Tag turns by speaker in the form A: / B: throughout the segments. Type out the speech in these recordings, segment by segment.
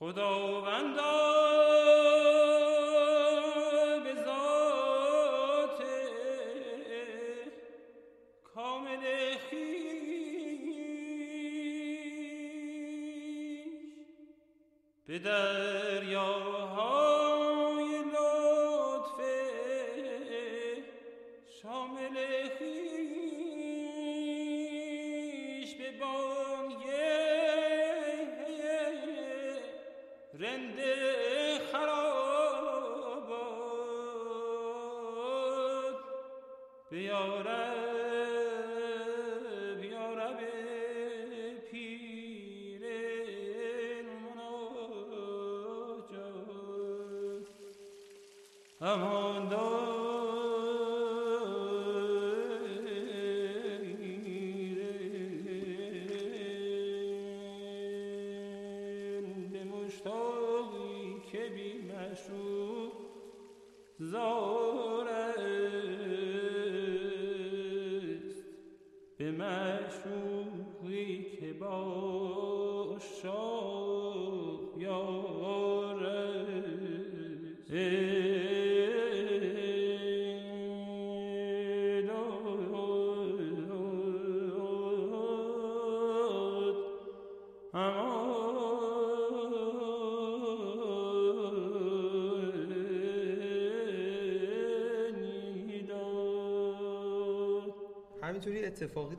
A: خداوندا به ذات کامل خویش به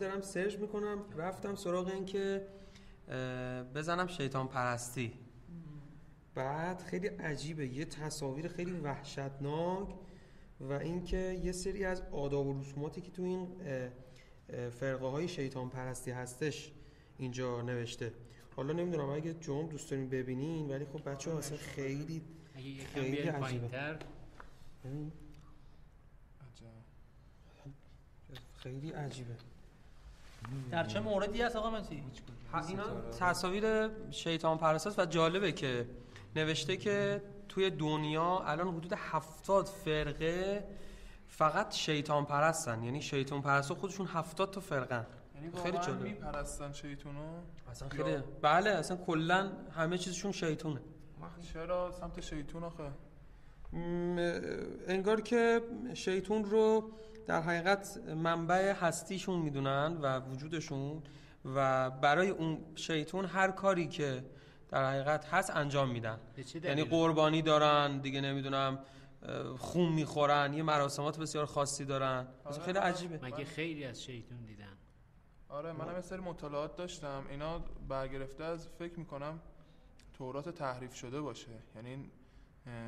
B: دارم سرچ می‌کنم رفتم سراغ این که بزنم شیطان پرستی. بعد خیلی عجیبه یه تصاویر خیلی وحشتناک و اینکه یه سری از آداب و رسوماتی که تو این فرقه های شیطان پرستی هستش اینجا نوشته. حالا نمی‌دونم اگه جمع دوست دارین ببینین ولی خب بچه ها اصلا خیلی
C: اگه یکم
B: خیلی
C: بیایم
B: عجیبه. خیلی عجیبه.
D: در چه موردی هست آقا مسی
B: اینا تصاویر شیطان پرست است و جالبه که نوشته که توی دنیا الان حدود هفتاد فرقه فقط شیطان پرستن. یعنی شیطان پرست خودشون هفتاد تا فرقن.
E: یعنی
B: خیلی
E: واقعا
B: جالب.
E: میپرستن شیطونو؟
B: اصلا خیلی بله اصلا کلا همه چیزشون شیطونه.
E: چرا سمت شیطون آخه؟
B: م، انگار که شیطون رو در حقیقت منبع هستیشون می‌دونن و وجودشون و برای اون شیطون هر کاری که در حقیقت هست انجام میدن. یعنی؟ قربانی دارن دیگه نمی‌دونم خون می‌خورن یه مراسمات بسیار خاصی دارن.
E: آره،
B: خیلی عجیبه.
C: مگه خیلی از شیطون دیدن؟
E: آره منم یه سری مطالعات داشتم. اینا برگرفته از فکر می‌کنم تورات تحریف شده باشه. یعنی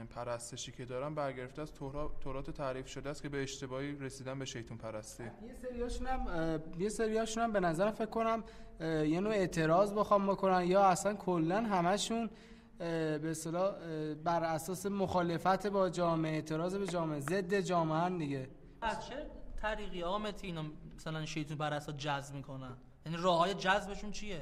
E: پرستشی که دارن برگرفته از تورا- تورات تحریف شده است که به اشتباهی رسیدن به شیطون پرستی.
F: یه سریاشون هم یه سریاشون هم به نظر فکر کنم یه نوع اعتراض بخوام بکنن یا اصلا کلا همشون به اصطلاح بر اساس مخالفت با جامعه اعتراض به جامعه ضد جامعه دیگه.
D: از چه طریقی؟ اینا مثلا شیطون پرستا جذب می‌کنن. یعنی راه های جذبشون چیه؟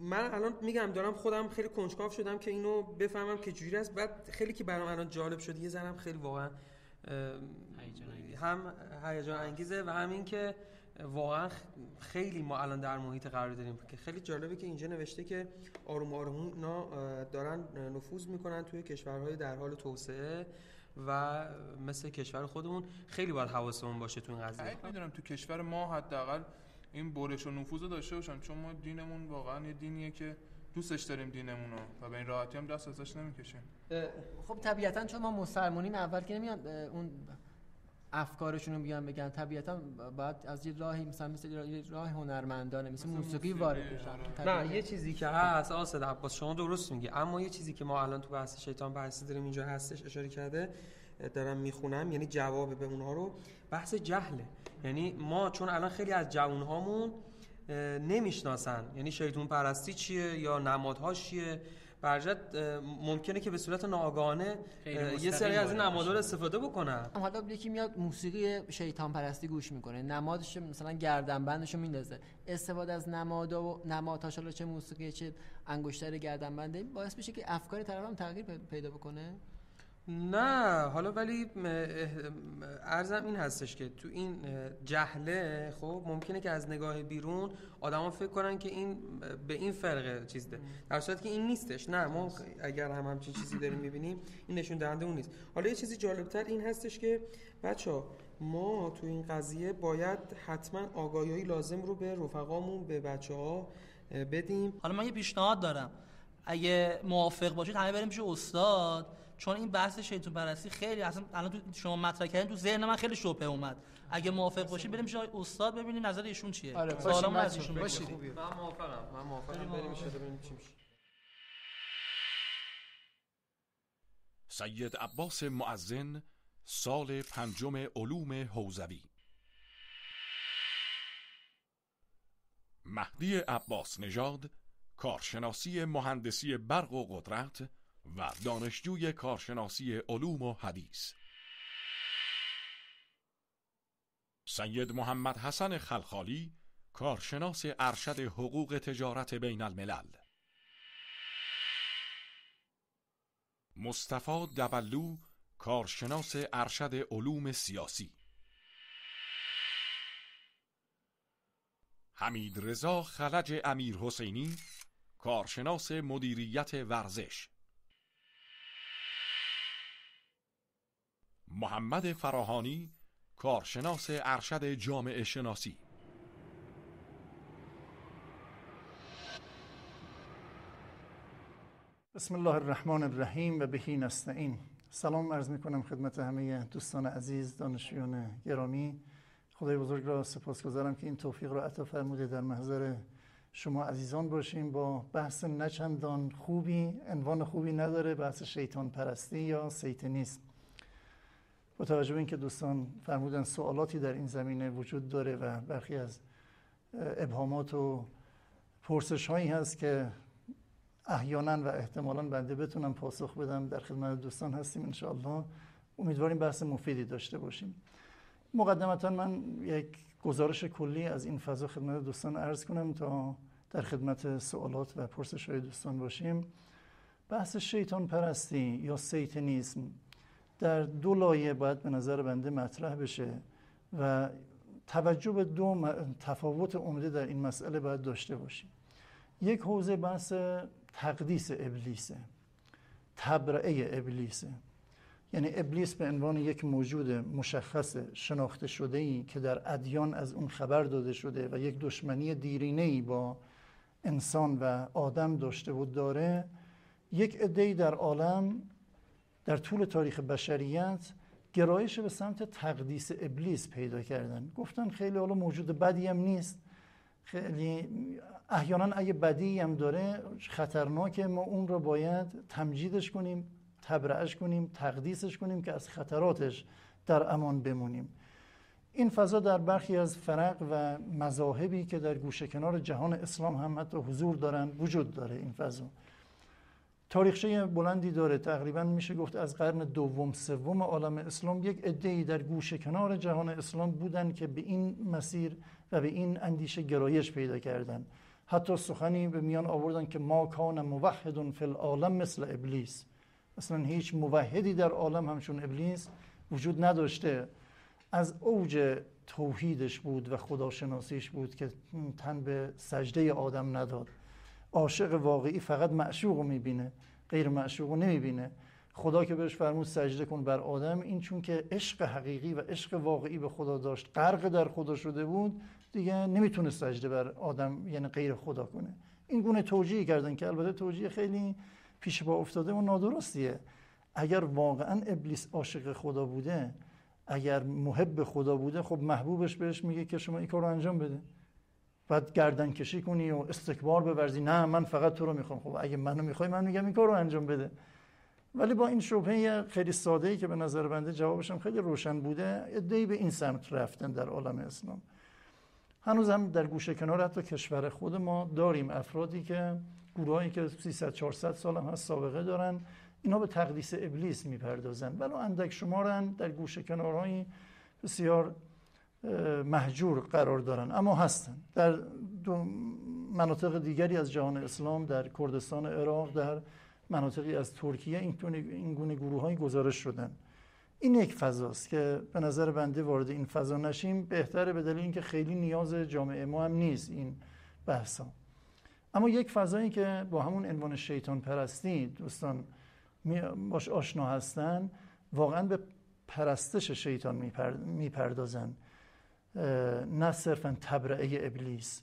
B: من الان میگم دارم خودم خیلی کنجکاو شدم که اینو بفهمم که جوری است بعد خیلی که برام الان جالب شد یه ذرم خیلی واقعا اه،
C: هیجان انگیز.
B: هم هیجان انگیزه و همین که واقعا خیلی ما الان در محیط قرار داریم که خیلی جالبه که اینجا نوشته که آروم آروم اینا دارن نفوذ می‌کنن توی کشورهای در حال توسعه و مثل کشور خودمون خیلی باید حواسمون باشه تو این قضیه
E: می‌دونم تو کشور ما حداقل این برش و نفوذ رو داشته باشن چون ما دینمون واقعا یه دینیه که دوستش داریم دینمون رو و به این راحتی هم دست ازش نمی‌کشیم.
G: خب طبیعتا چون ما مسلمانیم اول که نمیان اون افکارشون رو بیان بگن طبیعتا باید از یه راهی مثلا مثل یه راه هنرمندانه مثل
E: مثل
G: موسیقی وارد بشن.
E: آره.
B: نه یه چیزی که هست آسد عباس شما درست میگی اما یه چیزی که ما الان تو بحث شیطان پرستی داریم اینجا هستش اشاره کرده دارم می‌خونم یعنی جواب به اونها رو بحث جهله. یعنی ما چون الان خیلی از جوانهامون نمی‌شناسن. یعنی شیطان پرستی چیه یا نمادهاش چیه. برجت ممکنه که به صورت ناآگاهانه یه سری از این نمادها رو. استفاده بکنن.
G: حالا یکی میاد موسیقی شیطان پرستی گوش می‌کنه. نمادش مثلا گردنبندشو میندازه. استفاده از نماد و نمادهاش حالا چه موسیقی چه انگشتر گردنبنده باعث میشه که افکار طرف هم تغییر پی- پیدا بکنه.
B: نه حالا ولی ارزم این هستش که تو این جهله خب ممکنه که از نگاه بیرون آدما فکر کنن که این به این فرقه چیز ده. در صورتی که این نیستش. نه ما اگر هم همچین چیزی داریم می‌بینیم این نشون دهنده اون نیست. حالا یه چیزی جالبتر این هستش که بچه ما تو این قضیه باید حتما آگاهی لازم رو به رفقامون به بچه ها بدیم.
D: حالا من یه پیشنهاد دارم. اگه موافق باشید همه بریم پیش استاد. چون این بحث شیطان پرستی خیلی اصلا الان تو شما مطرح کردین تو ذهن من خیلی شبهه اومد. اگه موافق باشید بریم پیش استاد ببینید نظر ایشون چیه.
F: آره از
D: ایشون
F: باشید
B: من موافقم من موافقم. بریم شده ببینیم چی میشه.
H: سید عباس معزن سال پنجم علوم حوزوی. مهدی عباس نژاد کارشناسی مهندسی برق و قدرت و دانشجوی کارشناسی علوم و حدیث. سید محمد حسن خلخالی کارشناس ارشد حقوق تجارت بین الملل. مصطفی دبلو کارشناس ارشد علوم سیاسی. حمید رضا خلج امیر حسینی کارشناس مدیریت ورزش. محمد فراهانی کارشناس ارشد جامعه شناسی.
I: بسم الله الرحمن الرحیم و بهی نستعین. سلام عرض می کنم خدمت همه دوستان عزیز دانشجویان گرامی. خدای بزرگ را سپاسگزارم که این توفیق را عطا فرموده در محضر شما عزیزان باشیم با بحث نچندان خوبی عنوان خوبی نداره بحث شیطان پرستی یا سیتنیسم. توجه به اینکه دوستان فرمودن سوالاتی در این زمینه وجود داره و برخی از ابهامات و پرسش هایی هست که احیانا و احتمالا بنده بتونم پاسخ بدم در خدمت دوستان هستیم انشاءالله. امیدواریم بحث مفیدی داشته باشیم. مقدمتا من یک گزارش کلی از این فضا خدمت دوستان عرض کنم تا در خدمت سوالات و پرسش های دوستان باشیم. بحث شیطان پرستی یا سیتنیسم در دو لایه باید به نظر بنده مطرح بشه و توجه به دو تفاوت عمده در این مسئله باید داشته باشیم. یک حوزه بحث تقدیس ابلیسه تبرعه ابلیسه یعنی ابلیس به عنوان یک موجود مشخص شناخته شده ای که در ادیان از اون خبر داده شده و یک دشمنی دیرینه ای با انسان و آدم داشته و داره یک عده‌ای در عالم در طول تاریخ بشریت گرایش به سمت تقدیس ابلیس پیدا کردن. گفتن خیلی حالا موجود بدی هم نیست. خیلی احیانا اگه بدی هم داره خطرناکه. ما اون رو باید تمجیدش کنیم تبرعش کنیم تقدیسش کنیم که از خطراتش در امان بمونیم. این فضا در برخی از فرق و مذاهبی که در گوشه کنار جهان اسلام هم حتی حضور دارن وجود داره این فضا. تاریخچه بلندی داره. تقریبا میشه گفت از قرن دوم سوم عالم اسلام یک عده‌ای در گوشه کنار جهان اسلام بودن که به این مسیر و به این اندیشه گرایش پیدا کردن. حتی سخنی به میان آوردن که ما کان موحد فی العالم مثل ابلیس. اصلا هیچ موحدی در عالم همچون ابلیس وجود نداشته. از اوج توحیدش بود و خداشناسیش بود که تن به سجده آدم نداد. عاشق واقعی فقط معشوق رو می‌بینه غیر معشوق رو نمی‌بینه. خدا که بهش فرمود سجده کن بر آدم این چون که عشق حقیقی و عشق واقعی به خدا داشت غرق در خدا شده بود دیگه نمی‌تونه سجده بر آدم یعنی غیر خدا کنه. این گونه توجیه کردن که البته توجیه خیلی پیش با افتاده و نادرستیه. اگر واقعا ابلیس عاشق خدا بوده اگر محب خدا بوده خب محبوبش بهش میگه که شما این کار رو انجام بده. بعد گردن کشی کنی و استکبار بورزی. نه من فقط تو رو می‌خوام. خب اگه منو می‌خوای من میگم این کار رو انجام بده. ولی با این شبهه خیلی ساده ای که به نظر بنده جوابشم خیلی روشن بوده ادعی به این سمت رفتن در عالم اسلام. هنوز هم در گوشه کنار حتی کشور خود ما داریم افرادی که گروهایی که 300 400 سال هم هست سابقه دارن اینا به تقدیس ابلیس می‌پردازن. ولی اندک شمارن در گوشه کنارهایی. بسیار محجور قرار دارن. اما هستن. در دو مناطق دیگری از جهان اسلام در کردستان عراق در مناطقی از ترکیه این گونه, گروه های گزارش شدن. این یک فضاست که به نظر بنده وارد این فضا نشیم. بهتره به دلیل اینکه خیلی نیاز جامعه ما هم نیست این بحثا. اما یک فضایی که با همون عنوان شیطان پرستی دوستان باش آشنا هستن واقعا به پرستش شیطان می‌پردازن. نه صرفا تبرعه ابلیس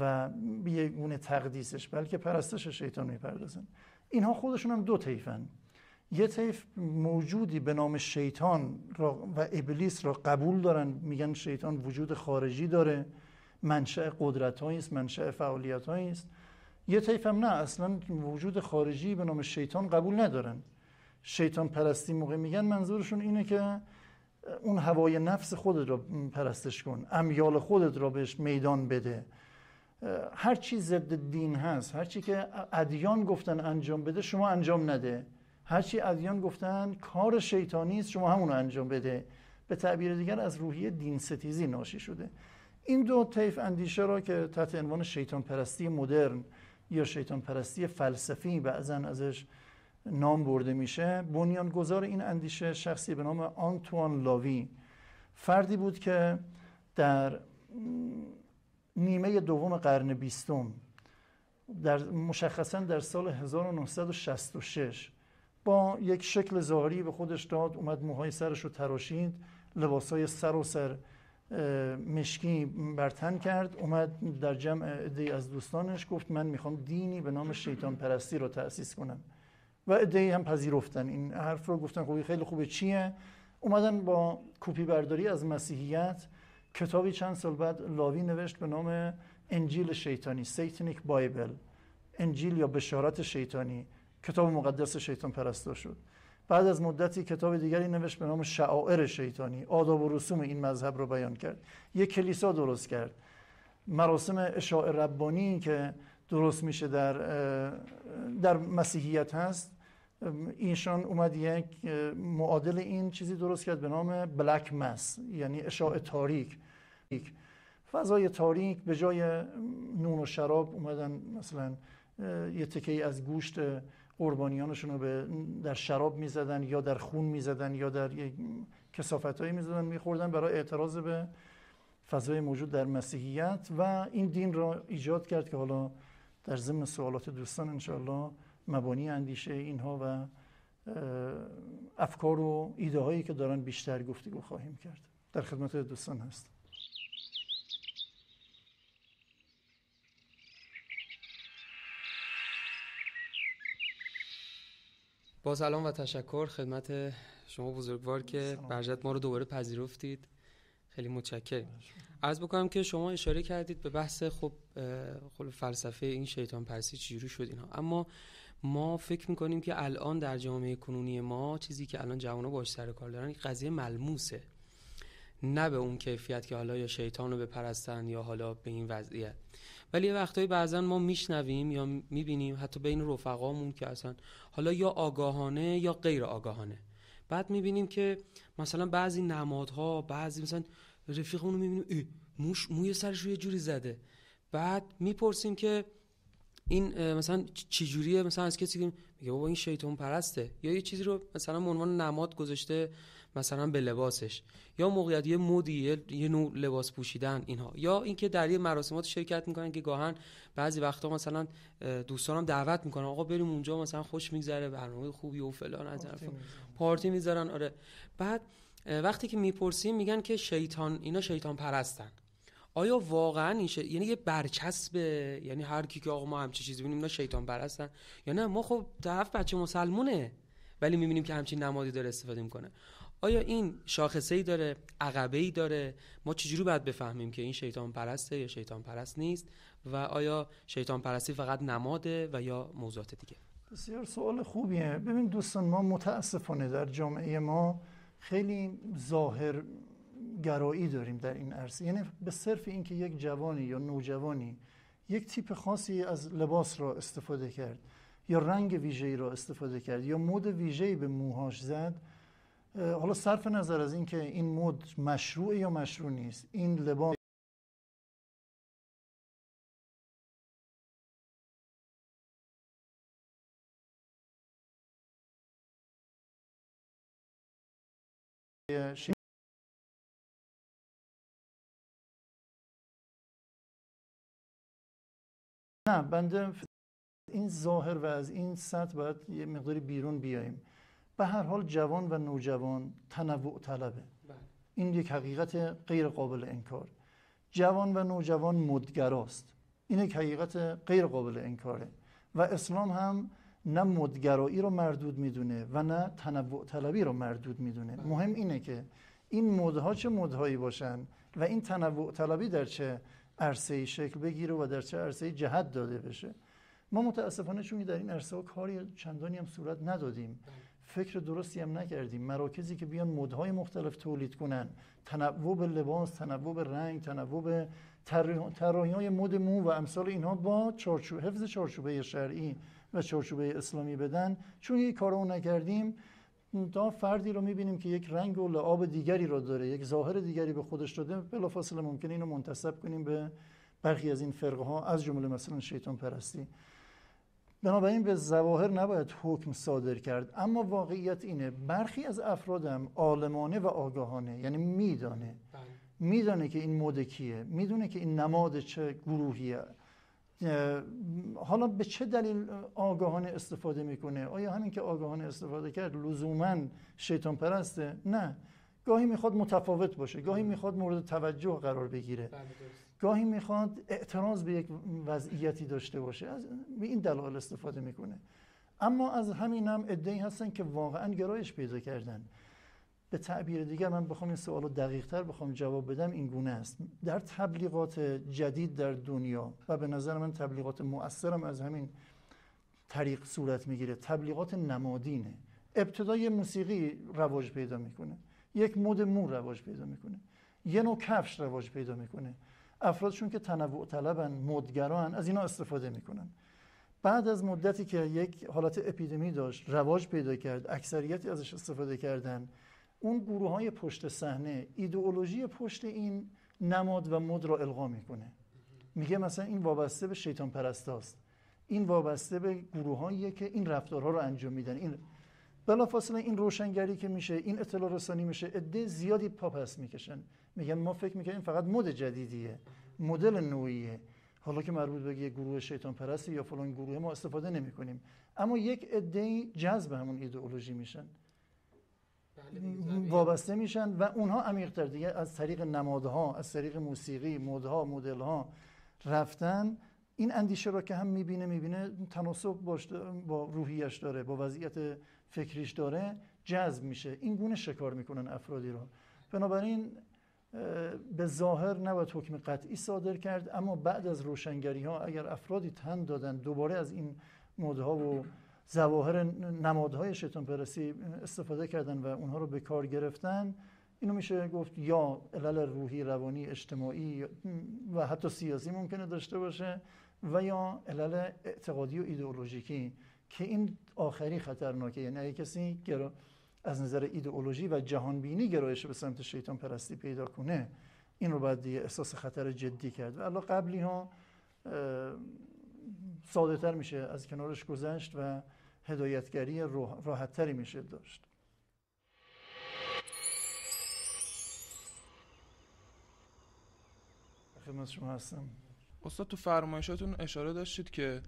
I: و یک گونه تقدیسش بلکه پرستش شیطان می‌پردازن. اینها خودشون هم دو طیفن. یه طیف موجودی به نام شیطان و ابلیس را قبول دارن. میگن شیطان وجود خارجی داره. منشأ قدرت است منشأ فعالیت است. یه طیف هم نه اصلا وجود خارجی به نام شیطان قبول ندارن. شیطان پرستی موقع میگن منظورشون اینه که اون هوای نفس خودت را پرستش کن امیال خودت را بهش میدان بده. هر چی ضد دین هست هر چی که ادیان گفتن انجام بده شما انجام نده. هر چی ادیان گفتن کار شیطانی است شما همون انجام بده. به تعبیر دیگر از روحیه دین ستیزی ناشی شده. این دو طیف اندیشه را که تحت عنوان شیطان پرستی مدرن یا شیطان پرستی فلسفی بعضا ازش نام برده میشه. بنیانگذار این اندیشه شخصی به نام آنتوان لاوی. فردی بود که در نیمه دوم قرن بیستم در مشخصا در سال 1966 با یک شکل ظاهری به خودش داد اومد موهای سرش رو تراشید لباسای سراسر مشکی برتن کرد اومد در جمع عده از دوستانش گفت من می‌خوام دینی به نام شیطان پرستی رو تأسیس کنم. و عده هم پذیرفتن. این حرف رو گفتن خب خیلی خوبه. چیه؟ اومدن با کپی برداری از مسیحیت کتابی چند سال بعد لاوی نوشت به نام انجیل شیطانی Satanic Bible انجیل یا بشارت شیطانی. کتاب مقدس شیطان پرستا شد. بعد از مدتی کتاب دیگری نوشت به نام شعائر شیطانی. آداب و رسوم این مذهب رو بیان کرد. یک کلیسا درست کرد. مراسم اشاع ربانی که درست میشه در در مسیحیت هست اینشان اومد یک معادل این چیزی درست کرد به نام بلک مس یعنی اشاع تاریک. فضای تاریک به جای نون و شراب اومدن مثلا یه تکه از گوشت قربانیانشون رو به در شراب می‌زدن یا در خون می‌زدن یا در کسافت هایی می‌زدن میخوردن برای اعتراض به فضای موجود در مسیحیت. و این دین را ایجاد کرد که حالا در ضمن سوالات دوستان انشاءالله مبانی اندیشه اینها و افکار و ایده هایی که دارن بیشتر گفتگو خواهیم کرد. در خدمت دوستان هست
B: با سلام و تشکر خدمت شما بزرگوار که برجت ما رو دوباره پذیرفتید. خیلی متشکرم. عرض بکنم که شما اشاره کردید به بحث خب خب فلسفه این شیطان پرسی چجوری شد اینها. اما ما فکر می‌کنیم که الان در جامعه کنونی ما چیزی که الان جوانها باش سر کار دارن قضیه ملموسه. نه به اون کیفیت که حالا یا شیطان رو بپرستن یا حالا به این وضعیت. ولی یه وقتایی بعضا ما میشنویم یا می‌بینیم حتی بین رفقامون که اصلا حالا یا آگاهانه یا غیر آگاهانه. بعد می‌بینیم که مثلا بعضی نمادها بعضی مثلا رفیقمون رو می‌بینیم موش موی سرش رو یه جوری زده. بعد می‌پرسیم که این مثلا چی جوریه مثلا از کسی که میگه بابا این شیطان پرسته؟ یا یه چیزی رو مثلا به عنوان نماد گذاشته مثلا به لباسش. یا موقعیت یه مودی یه نوع لباس پوشیدن اینها. یا اینکه در یه مراسمات شرکت می‌کنن که گاهن بعضی وقتا مثلا دوستانم دعوت می‌کنن آقا بریم اونجا مثلا خوش میگذره برنامه خوبی و فلان از پارتی می‌ذارن. آره. بعد وقتی که می‌پرسیم میگن که شیطان اینا شیطان پرستن. آیا واقعا این یعنی یه برچسبه یعنی هر کی که آقا ما همچی چیزی ببینیم اینا شیطان پرستن؟ یا نه؟ ما خب طرف بچه مسلمونه ولی می‌بینیم که همچین نمادی داره استفاده می‌کنه. آیا این شاخصه ای داره؟ عقبه ای داره؟ ما چجوری باید بفهمیم که این شیطان پرسته یا شیطان پرست نیست؟ و آیا شیطان پرستی فقط نماده و یا موضوعات دیگه؟
I: بسیار سوال خوبیه. ببین دوستان ما متاسفانه در جامعه ما خیلی ظاهر گرایی داریم در این عرصه. یعنی به صرف اینکه یک جوانی یا نوجوانی یک تیپ خاصی از لباس را استفاده کرد یا رنگ ویژه‌ای را استفاده کرد یا مود ویژه‌ای به موهاش زد حالا صرف نظر از اینکه این مود مشروع یا مشروع نیست این لباس نه بنده این ظاهر و از این سطح باید یه مقداری بیرون بیایم به هر حال جوان و نوجوان تنوع طلبه. این یک حقیقت غیر قابل انکار. جوان و نوجوان مدگراست. این یک حقیقت غیر قابل انکاره. و اسلام هم نه مدگرایی رو مردود می‌دونه و نه تنوع طلبی رو مردود می‌دونه. مهم اینه که این مدها چه مدهایی باشن و این تنوع طلبی در چه عرصه شکل بگیره و در چه عرصه جهت داده بشه. ما متاسفانه چون در این عرصه ها کاری چندانی هم صورت ندادیم. فکر درستی هم نکردیم. مراکزی که بیان مدهای مختلف تولید کنن تنوع به لباس تنوع به رنگ تنوع به طراحی های مد مو و امثال اینها با چارچوب حفظ چارچوبه شرعی و چارچوبه اسلامی بدن. چون این کارو نکردیم تا فردی رو می‌بینیم که یک رنگ و لعاب دیگری رو داره یک ظاهر دیگری به خودش داده بلافاصله ممکنه اینو منتسب کنیم به برخی از این فرقه ها از جمله مثلا شیطان پرستی. بنابراین به ظواهر نباید حکم صادر کرد اما واقعیت اینه برخی از افرادم عالمانه و آگاهانه یعنی میدانه. میدانه که این مد کیه می‌دونه که این نماد چه گروهیه. حالا به چه دلیل آگاهانه استفاده می‌کنه؟ آیا همین که آگاهانه استفاده کرد لزوما شیطان پرسته؟ نه. گاهی می‌خواد متفاوت باشه. گاهی می‌خواد مورد توجه قرار بگیره. گاهی می‌خواد اعتراض به یک وضعیتی داشته باشه. از به این دلایل استفاده می‌کنه. اما از همین هم ادعی هستن که واقعا گرایش پیدا کردن. به تعبیر دیگر من بخوام این سوال رو دقیق تر بخوام جواب بدم این گونه است. در تبلیغات جدید در دنیا و به نظر من تبلیغات مؤثرم از همین طریق صورت می‌گیره. تبلیغات نمادینه. ابتدای موسیقی رواج پیدا می‌کنه. یک مد مو رواج پیدا می‌کنه. یه نوع کفش رواج پیدا می‌کنه. افرادشون که تنوع طلبن مدگران از اینا استفاده می‌کنن. بعد از مدتی که یک حالت اپیدمی داشت رواج پیدا کرد اکثریتی ازش استفاده کردن اون گروه های پشت صحنه ایدئولوژی پشت این نماد و مد را القا می‌کنه. میگه مثلا این وابسته به شیطان پرستاست. این وابسته به گروه که این رفتارها رو انجام میدن. این بلافاصله این روشنگری که میشه این اطلاع رسانی میشه عده زیادی پا پس می‌کشن. میگن ما فکر می‌کنیم فقط مد جدیدیه مدل نوعیه. حالا که مربوط به یه گروه شیطان پرستی یا فلان گروه ما استفاده نمی کنیم اما یک عده جذب همون ایدئولوژی میشن. وابسته میشن و اونها عمیق‌تر. دیگه از طریق نمادها از طریق موسیقی مدها مدلها رفتن این اندیشه را که هم می‌بینه می‌بینه تناسب با روحیش داره با وضعیت فکریش داره جذب میشه. این گونه شکار می‌کنن افرادی رو. بنابراین به ظاهر نباید حکم قطعی صادر کرد اما بعد از روشنگری ها اگر افرادی تن دادن دوباره از این مدها و ظواهر نمادهای شیطان پرستی استفاده کردن و اونها رو به کار گرفتن. اینو میشه گفت یا علل روحی روانی اجتماعی و حتی سیاسی ممکنه داشته باشه و یا علل اعتقادی و ایدئولوژیکی که این آخری خطرناکه. یعنی اگه کسی از نظر ایدئولوژی و جهانبینی گرایش به سمت شیطان پرستی پیدا کنه این رو باید دیگه احساس خطر جدی کرد. و الله قبلی ها ساده تر میشه از کنارش گذشت و هدایتگری راحت تری میشه داشت. خدمت شما هستم.
E: استاد تو فرمایشاتون اشاره داشتید که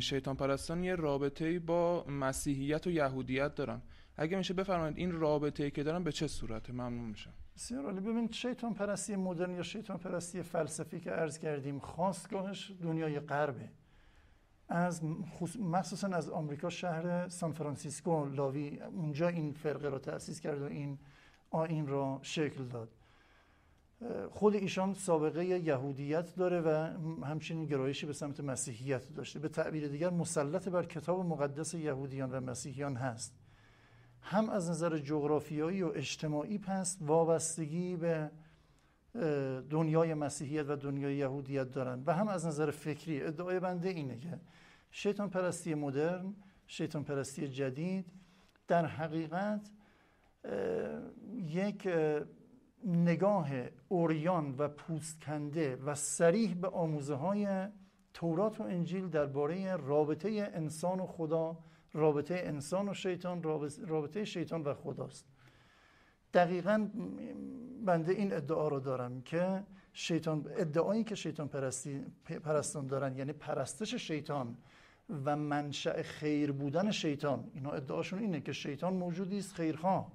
E: شیطان پرستان یه رابطه با مسیحیت و یهودیت دارن. اگه میشه بفرمایید این رابطه ای که دارن به چه صورته؟ ممنون میشم.
I: بسیار عالی. ببین شیطان پرستی مدرن یا شیطان پرستی فلسفی که عرض کردیم خواستگاهش دنیای غربه. از مخصوصا از آمریکا شهر سان فرانسیسکو لاوی. اونجا این فرقه را تأسیس کرد و این آین را شکل داد. خود ایشان سابقه یهودیت داره و همچنین گرایشی به سمت مسیحیت داشته. به تعبیر دیگر مسلط بر کتاب مقدس یهودیان و مسیحیان هست. هم از نظر جغرافیایی و اجتماعی پس وابستگی به دنیای مسیحیت و دنیای یهودیت دارن. و هم از نظر فکری ادعای بنده اینه که شیطان پرستی مدرن شیطان پرستی جدید در حقیقت یک نگاه اوریان و پوستکنده و سریح به آموزه های تورات و انجیل درباره رابطه انسان و خدا رابطه انسان و شیطان رابطه شیطان و خداست. دقیقا بنده این ادعا رو دارم که شیطان ادعایی که شیطان پرستی پرستان دارن یعنی پرستش شیطان و منشأ خیر بودن شیطان اینا ادعاشون اینه که شیطان موجودی است خیرخواه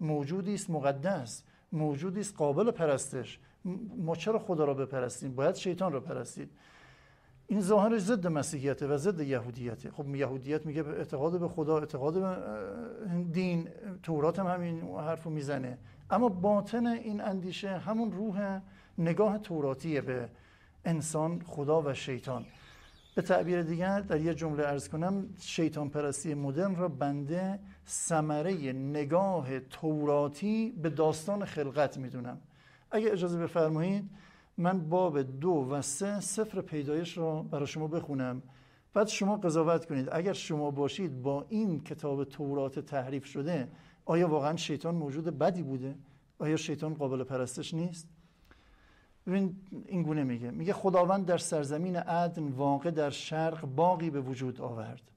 I: موجودی است مقدس موجودی است قابل پرستش. ما چرا خدا را بپرستیم؟ باید شیطان را پرستید. این ظاهر ضد مسیحیت و ضد یهودیته. خب یهودیت میگه اعتقاد به خدا اعتقاد به دین تورات هم همین حرف رو می‌زنه. اما باطن این اندیشه همون روح نگاه توراتیه به انسان خدا و شیطان. به تعبیر دیگر در یه جمله ارز کنم شیطان پرستی مدرن را بنده ثمره نگاه توراتی به داستان خلقت می‌دونم. اگه اجازه بفرمایید من باب دو و سه سفر پیدایش را برای شما بخونم. بعد شما قضاوت کنید. اگر شما باشید با این کتاب تورات تحریف شده آیا واقعا شیطان موجود بدی بوده؟ آیا شیطان قابل پرستش نیست؟ ببین این گونه میگه میگه خداوند در سرزمین عدن واقع در شرق باقی به وجود آورد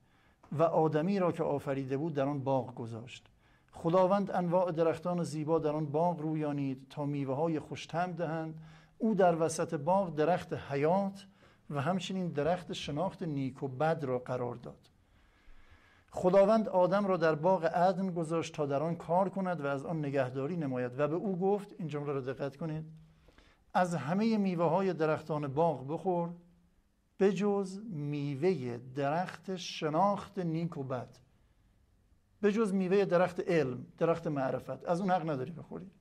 I: و آدمی را که آفریده بود در آن باغ گذاشت خداوند انواع درختان زیبا در آن باغ رویانید تا میوه های خوشتم دهند او در وسط باغ درخت حیات و همچنین درخت شناخت نیک و بد را قرار داد خداوند آدم را در باغ عدن گذاشت تا در آن کار کند و از آن نگهداری نماید. و به او گفت این جمله را دقت کنید از همه میوه های درختان باغ بخور بجز میوه درخت شناخت نیک و بد. بجز میوه درخت علم درخت معرفت. از اون حق نداری بخوری.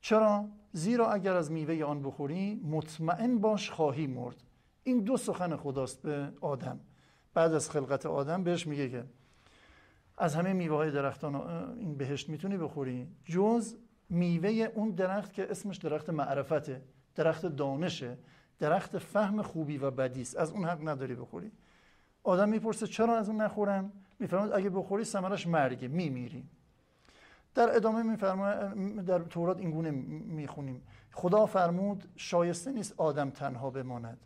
I: چرا؟ زیرا اگر از میوه آن بخوری مطمئن باش خواهی مرد. این دو سخن خداست به آدم. بعد از خلقت آدم بهش میگه که از همه میوه های درختان این بهشت می‌تونی بخوری. جز میوه اون درخت که اسمش درخت معرفته. درخت دانشه. درخت فهم خوبی و بدی است. از اون حق نداری بخوری. آدم می‌پرسه چرا از اون نخورم میفرماد اگه بخوری ثمرش مرگه. میمیری. در ادامه میفرماید در تورات این گونه می‌خونیم. خدا فرمود شایسته نیست آدم تنها بماند.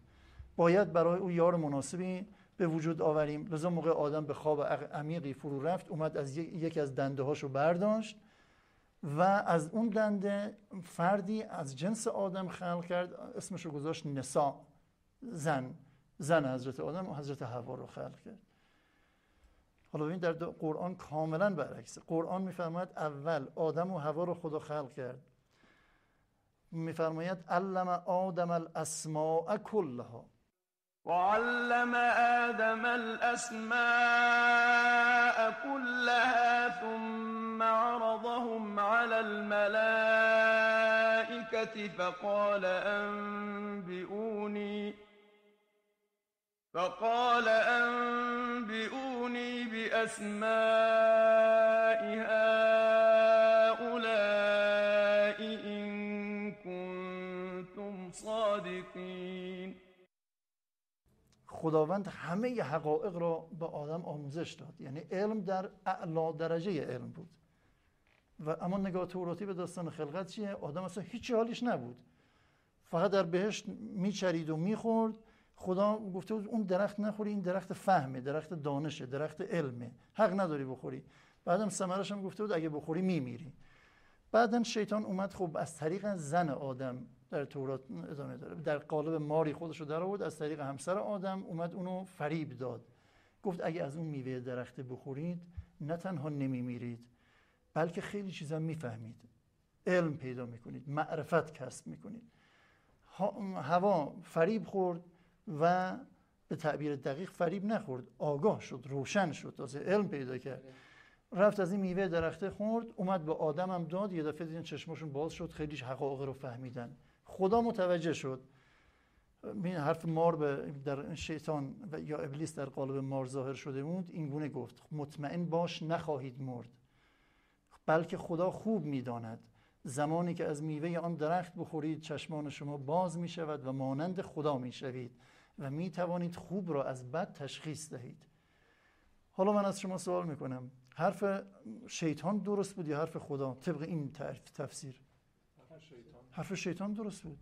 I: باید برای او یار مناسبی به وجود آوریم. لذا موقع آدم به خواب عمیقی فرو رفت اومد از یکی از دنده هاشو برداشت و از اون دنده فردی از جنس آدم خلق کرد. اسمش رو گذاشت نسا زن. زن حضرت آدم و حضرت حوا رو خلق کرد. حالا ببین در قرآن کاملا برعکسه قرآن میفرماید اول آدم و هوا رو خدا خلق کرد. میفرماید علم آدم الاسماء کلها.
J: وعلم آدم الأسماء كلها ثم عرضهم على الملائكة فقال أنبئوني فقال أنبئوني بأسماء هؤلاء
I: خداوند همه حقایق را به آدم آموزش داد. یعنی علم در اعلا درجه علم بود. و اما نگاه توراتی به داستان خلقت چیه؟ آدم اصلا هیچ حالیش نبود. فقط در بهشت میچرید و می‌خورد. خدا گفته بود اون درخت نخوری این درخت فهمه درخت دانشه درخت علمه. حق نداری بخوری. بعدم ثمرش هم گفته بود اگه بخوری میمیری. بعدا شیطان اومد. خب از طریق زن آدم در تورات ادامه داره. در قالب ماری خودش رو در آورد از طریق همسر آدم اومد اونو فریب داد. گفت اگه از اون میوه درخت بخورید نه تنها نمیمیرید بلکه خیلی چیزا می‌فهمید. علم پیدا می‌کنید معرفت کسب می‌کنید. هوا فریب خورد و به تعبیر دقیق فریب نخورد. آگاه شد روشن شد تازه علم پیدا کرد. رفت از این میوه درخته خورد اومد به آدم هم داد یه دفعه دیدن چشمشون باز شد خیلی حقایق رو فهمیدن. خدا متوجه شد. این حرف مار به در شیطان و یا ابلیس در قالب مار ظاهر شده بود این گونه گفت مطمئن باش نخواهید مرد بلکه خدا خوب می‌داند. زمانی که از میوه آن درخت بخورید چشمان شما باز می شود و مانند خدا می شوید و می توانید خوب را از بد تشخیص دهید. حالا من از شما سوال می کنم حرف شیطان درست بود یا حرف خدا؟ طبق این تفسیر. حرف شیطان درست بود.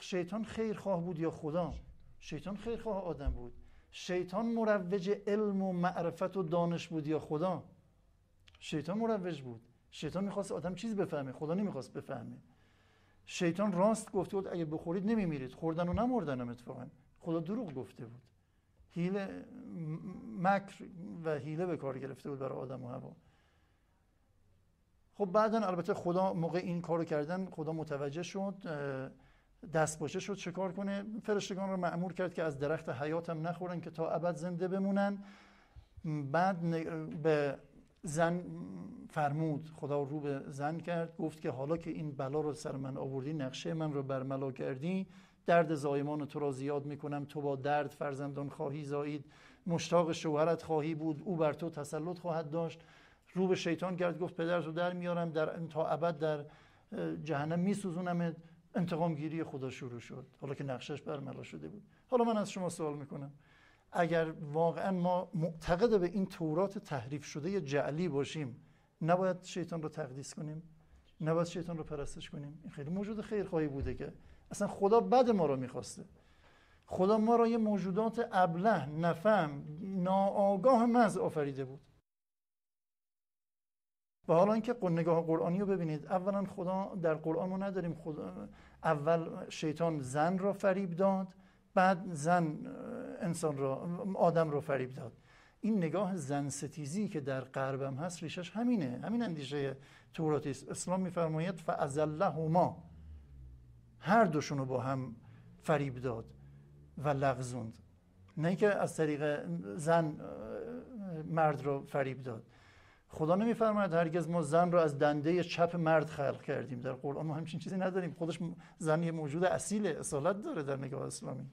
I: شیطان خیرخواه بود یا خدا؟ شیطان خیرخواه آدم بود. شیطان مروج علم و معرفت و دانش بود یا خدا؟ شیطان مروج بود. شیطان می‌خواست آدم چیز بفهمه خدا نمی‌خواست بفهمه. شیطان راست گفته بود اگه بخورید نمیمیرید. خوردن و نمردن هم اتفاقا. خدا دروغ گفته بود. هیله مکر و هیله به کار گرفته بود برای آدم و هوا. خب بعدا البته خدا موقع این کارو کردن خدا متوجه شد دست باشه شد چکار کنه. فرشتگان رو معمور کرد که از درخت حیات هم نخورن که تا ابد زنده بمونن. بعد به زن فرمود خدا رو به زن کرد گفت که حالا که این بلا رو سر من آوردی نقشه من رو برملا کردی درد زایمان تو را زیاد می‌کنم تو با درد فرزندان خواهی زایید مشتاق شوهرت خواهی بود او بر تو تسلط خواهد داشت. رو به شیطان کرد گفت پدرتو در میارم در تا ابد در جهنم میسوزونم انتقام گیری خدا شروع شد. حالا که نقشش برملا شده بود. حالا من از شما سوال می‌کنم. اگر واقعا ما معتقد به این تورات تحریف شده جعلی باشیم نباید شیطان رو تقدیس کنیم؟ نباید شیطان رو پرستش کنیم؟ این خیلی موجود خیرخواهی بوده که اصلا خدا بد ما رو می‌خواسته. خدا ما را یه موجودات ابله نفهم ناآگاه مز آفریده بود. و حالا اینکه نگاه قرآنی رو ببینید اولا خدا در قرآن ما نداریم خدا اول شیطان زن را فریب داد بعد زن انسان را آدم را فریب داد. این نگاه زن ستیزی که در غربم هست ریشش همینه همین اندیشه توراتی است اسلام میفرماید فازلهما هر دوشون رو با هم فریب داد و لغزوند. نه که از طریق زن مرد رو فریب داد. خدا نمیفرماید هرگز ما زن رو از دنده چپ مرد خلق کردیم. در قرآن ما همچین چیزی نداریم. خودش زن یه موجود اصیل اصالت داره در نگاه اسلامی.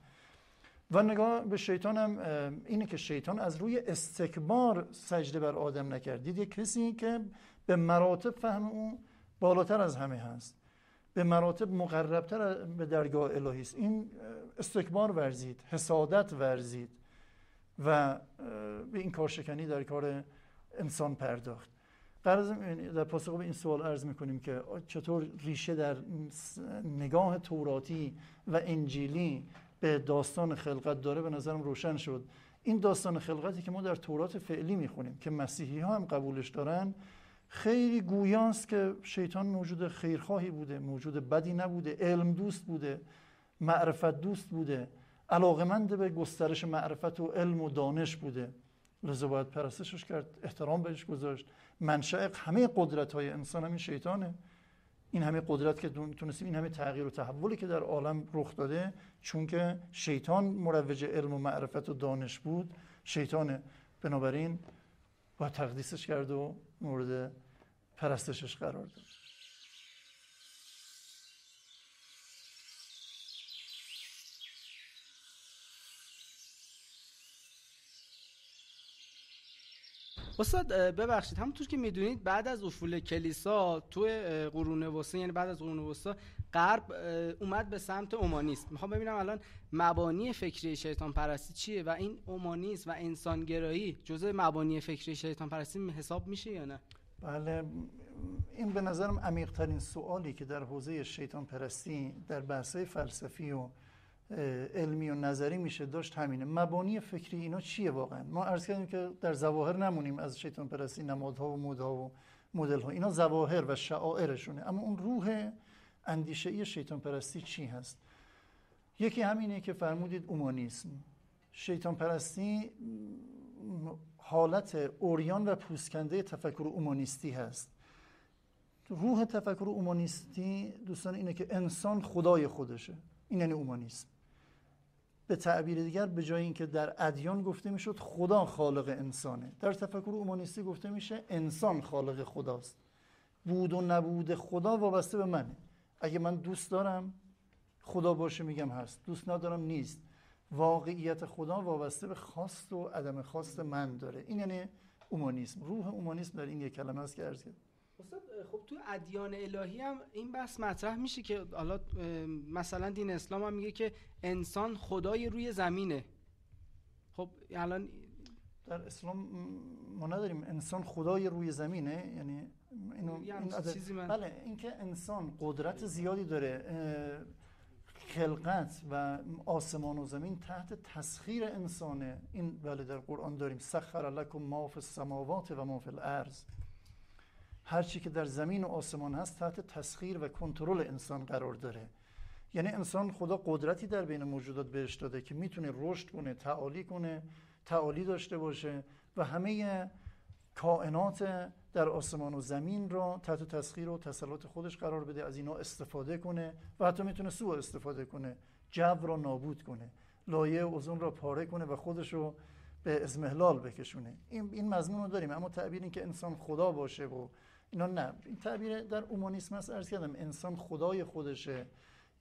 I: و نگاه به شیطان هم اینه که شیطان از روی استکبار سجده بر آدم نکرد. دید یه کسی که به مراتب فهم او بالاتر از همه هست. به مراتب مقربتر به درگاه الهی است. این استکبار ورزید حسادت ورزید و به این کارشکنی در کار انسان پرداخت. در پاسخ به این سوال عرض می‌کنیم که چطور ریشه در نگاه توراتی و انجیلی به داستان خلقت داره به نظرم روشن شد. این داستان خلقتی که ما در تورات فعلی می‌خونیم که مسیحی ها هم قبولش دارن خیلی گویاست که شیطان موجود خیرخواهی بوده موجود بدی نبوده علم دوست بوده معرفت دوست بوده علاقمند به گسترش معرفت و علم و دانش بوده. لذا باید پرستشش کرد احترام بهش گذاشت. منشأ همه قدرت های انسان همین شیطانه. این همه قدرت که تونستیم این همه تغییر و تحولی که در عالم رخ داده چون که شیطان مروج علم و معرفت و دانش بود شیطانه. بنابراین باید تقدیسش کرد و مورد پرستشش قرار داد.
F: استاد ببخشید همونطور که می‌دونید بعد از افول کلیسا تو قرون وسطا یعنی بعد از قرون وسطا غرب اومد به سمت اومانیست می‌خوام ببینم الان مبانی فکری شیطان پرستی چیه و این اومانیست و انسانگرایی جزء مبانی فکری شیطان پرستی حساب میشه یا نه؟
I: بله این به نظرم عمیق ترین سوالی که در حوزه شیطان پرستی در بحث فلسفی و علمی و نظری میشه داشت همینه. مبانی فکری اینا چیه واقعا؟ ما عرض کردیم که در ظواهر نمونیم از شیطان پرستی نمادها و مدها و مدل ها اینا ظواهر و شعائرشونه. اما اون روح اندیشه ای شیطان پرستی چی هست؟ یکی همینه که فرمودید اومانیسم. شیطان پرستی حالت اوریان و پوسکنده تفکر اومانیستی هست. روح تفکر اومانیستی دوستان اینه که انسان خدای خودشه. این یعنی اومانیسم. به تعبیر دیگر به جای اینکه در ادیان گفته می‌شد خدا خالق انسانه. در تفکر اومانیستی گفته میشه انسان خالق خداست. بود و نبود خدا وابسته به منه. اگه من دوست دارم خدا باشه میگم هست. دوست ندارم نیست. واقعیت خدا وابسته به خواست و عدم خواست من داره. این یعنی اومانیسم. روح اومانیسم در این یک کلمه است که عرض
F: استاد خب تو ادیان الهی هم این بحث مطرح میشه که حالا مثلا دین اسلام هم میگه که انسان خدای روی زمینه. خب الان
I: در اسلام ما نداریم انسان خدای روی زمینه یعنی اینو
F: یعنی
I: این
F: چیزی من...
I: بله اینکه انسان قدرت زیادی داره خلقت و آسمان و زمین تحت تسخیر انسانه. این بله در قرآن داریم سخر لکم ما فی السماوات و ما فی الارض. هر چی که در زمین و آسمان هست تحت تسخیر و کنترل انسان قرار داره. یعنی انسان خدا قدرتی در بین موجودات بهش داده که می‌تونه رشد کنه تعالی کنه تعالی داشته باشه و همه کائنات در آسمان و زمین را تحت تسخیر و تسلط خودش قرار بده از اینا استفاده کنه و حتی می‌تونه سوء استفاده کنه جو را نابود کنه لایه اوزون را پاره کنه و خودش رو به ازمهلال بکشونه. این این مضمون رو داریم اما تعبیر این که انسان خدا باشه و اینا نه. این تعبیر در اومانیسم هست ارز کردم انسان خدای خودشه.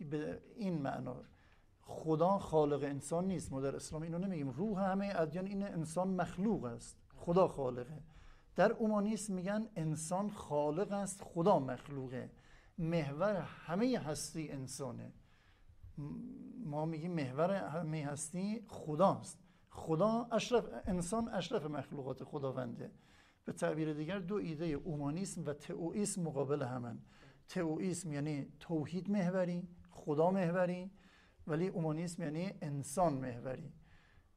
I: به این معنا. خدا خالق انسان نیست ما در اسلام اینو نمیگیم. روح همه ادیان این انسان مخلوق است. خدا خالقه. در اومانیسم میگن انسان خالق است خدا مخلوقه. محور همه هستی انسانه. ما میگیم محور همه هستی خداست. خدا اشرف انسان اشرف مخلوقات خداونده. به تعبیر دیگر دو ایده اومانیسم و تئوئیسم مقابل همن. تئوئیسم یعنی توحید محوری خدا محوری ولی اومانیسم یعنی انسان محوری.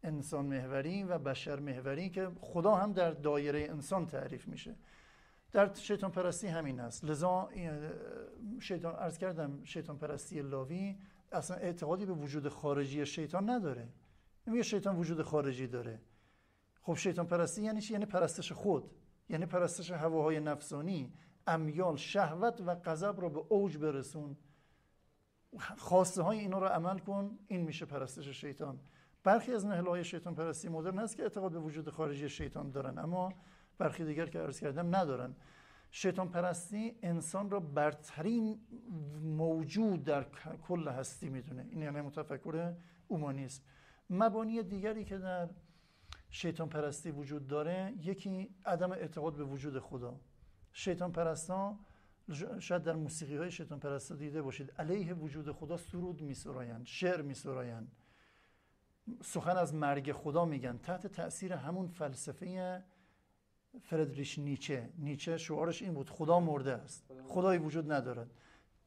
I: انسان محوری و بشر محوری که خدا هم در دایره انسان تعریف میشه. در شیطان پرستی همین است. لذا شیطان ارز کردم شیطان پرستی لاوی اصلا اعتقادی به وجود خارجی شیطان نداره. میگه شیطان وجود خارجی داره. خب شیطان پرستی یعنی چی؟ یعنی پرستش خود. یعنی پرستش هواهای نفسانی امیال شهوت و غضب رو به اوج برسون. خواسته های اینا رو عمل کن این میشه پرستش شیطان. برخی از نهله شیطان پرستی مدرن هست که اعتقاد به وجود خارجی شیطان دارن اما برخی دیگر که عرض کردم ندارن. شیطان پرستی انسان را برترین موجود در کل هستی می‌دونه. این یعنی متفکر اومانیسم. مبانی دیگری که در شیطان پرستی وجود داره یکی عدم اعتقاد به وجود خدا. شیطان پرستان شاید در موسیقی های شیطان پرستا دیده باشید علیه وجود خدا سرود می سرایند شعر می سرایند سخن از مرگ خدا میگن. تحت تاثیر همون فلسفه فردریش نیچه. نیچه شعارش این بود خدا مرده است. خدایی وجود ندارد.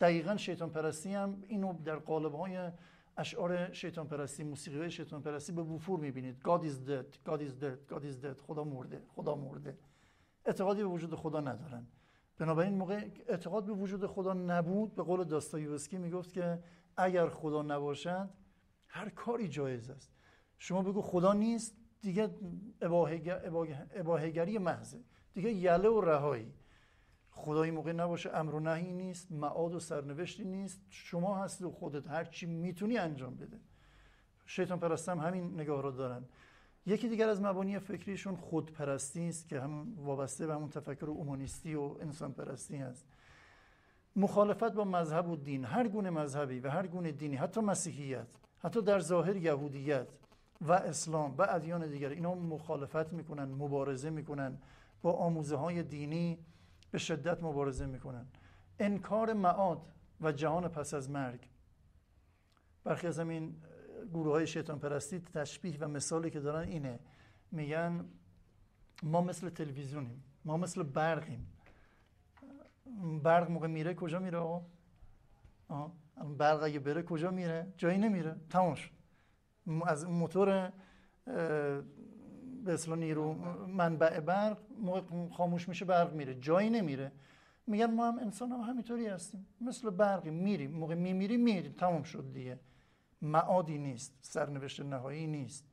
I: دقیقا شیطان پرستی هم اینو در قالب های اشعار شیطان پرستی موسیقی شیطان پرستی به وفور می‌بینید. God is dead God is dead God is dead خدا مرده خدا مرده. اعتقادی به وجود خدا ندارن. بنابراین موقع اعتقاد به وجود خدا نبود به قول داستایوسکی می‌گفت که اگر خدا نباشد هر کاری جایز است. شما بگو خدا نیست دیگه اباهگری محضه. دیگه یله و رهایی. خدایی موقع نباشه امر و نهی نیست معاد و سرنوشتی نیست. شما هستی و خودت هر چی می‌تونی انجام بده. شیطان پرستم همین نگاه رو دارن. یکی دیگر از مبانی فکریشون خودپرستی است که هم وابسته به همون تفکر اومانیستی و انسان پرستی است مخالفت با مذهب و دین هر گونه مذهبی و هر گونه دینی حتی مسیحیت حتی در ظاهر یهودیت و اسلام و ادیان دیگر اینا مخالفت می‌کنن مبارزه می‌کنن با آموزه های دینی. به شدت مبارزه می‌کنن. انکار معاد و جهان پس از مرگ. برخی از همین گروه های شیطان پرستی تشبیه و مثالی که دارن اینه. میگن ما مثل تلویزیونیم. ما مثل برقیم. برق موقع میره کجا میره آقا؟ برق اگه بره کجا میره؟ جایی نمیره. تمام از موتور به اصلا نیرو منبع برق موقع خاموش میشه برق میره جایی نمیره. میگن ما هم انسان هم همینطوری هستیم. مثل برقی میریم موقع میمیریم میریم تمام شد دیگه. معادی نیست سرنوشت نهایی نیست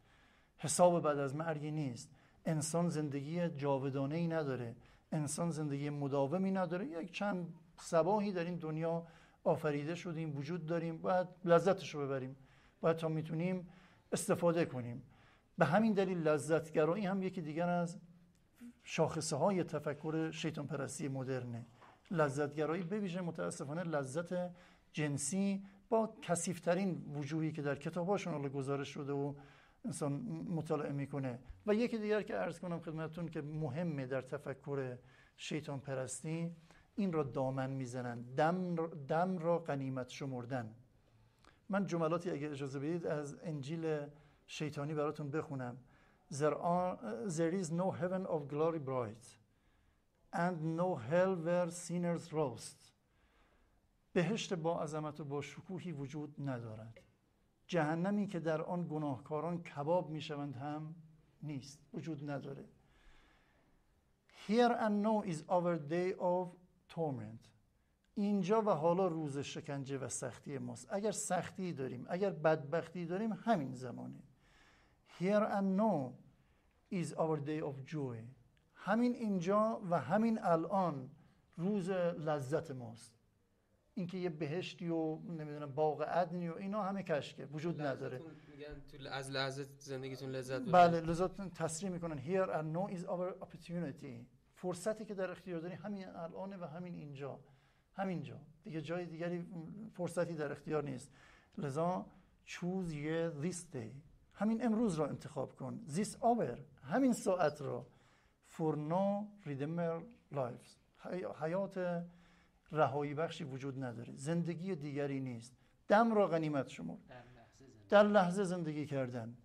I: حساب بعد از مرگی نیست. انسان زندگی جاودانه ای نداره انسان زندگی مداومی نداره. یک چند سباهی در این دنیا آفریده شدیم وجود داریم باید لذتش رو ببریم. باید تا می‌تونیم استفاده کنیم. به همین دلیل لذتگرایی هم یکی دیگر از شاخصه های تفکر شیطان پرستی مدرنه. لذتگرایی بویژه متاسفانه لذت جنسی با کسیفترین وجوهی که در کتاباشون حالا گزارش شده و انسان مطالعه می‌کنه. و یکی دیگر که عرض کنم خدمتتون که مهمه در تفکر شیطان پرستی این را دامن می‌زنن. دم دم را قنیمت شمردن. من جملاتی اگه اجازه بدید از انجیل شیطانی براتون بخونم. There, are, there is no heaven of glory bright and no hell where sinners roast بهشت با عظمت و با شکوهی وجود ندارد. جهنمی که در آن گناهکاران کباب می‌شوند هم نیست وجود نداره. Here and now is our day of torment. اینجا و حالا روز شکنجه و سختی ماست. اگر سختی داریم اگر بدبختی داریم همین زمانه. Here and now is our day of joy. همین اینجا و همین الان روز لذت ماست اینکه یه بهشتی و نمی‌دونم باغ عدنی و اینا همه کشکه وجود نداره
B: میگن تو از لحظه زندگیتون لذت ببرید
I: بله لذت تصریح می‌کنن here and now is our opportunity. فرصتی که در اختیار داری همین الانه و همین اینجا همینجا دیگه جای دیگری فرصتی در اختیار نیست لذا choose ye this day همین امروز را انتخاب کن. This hour همین ساعت را. For no redeemer lives. حی- حیات رهایی بخشی وجود نداره. زندگی دیگری نیست. دم را غنیمت شمر در لحظه زندگی. کردن.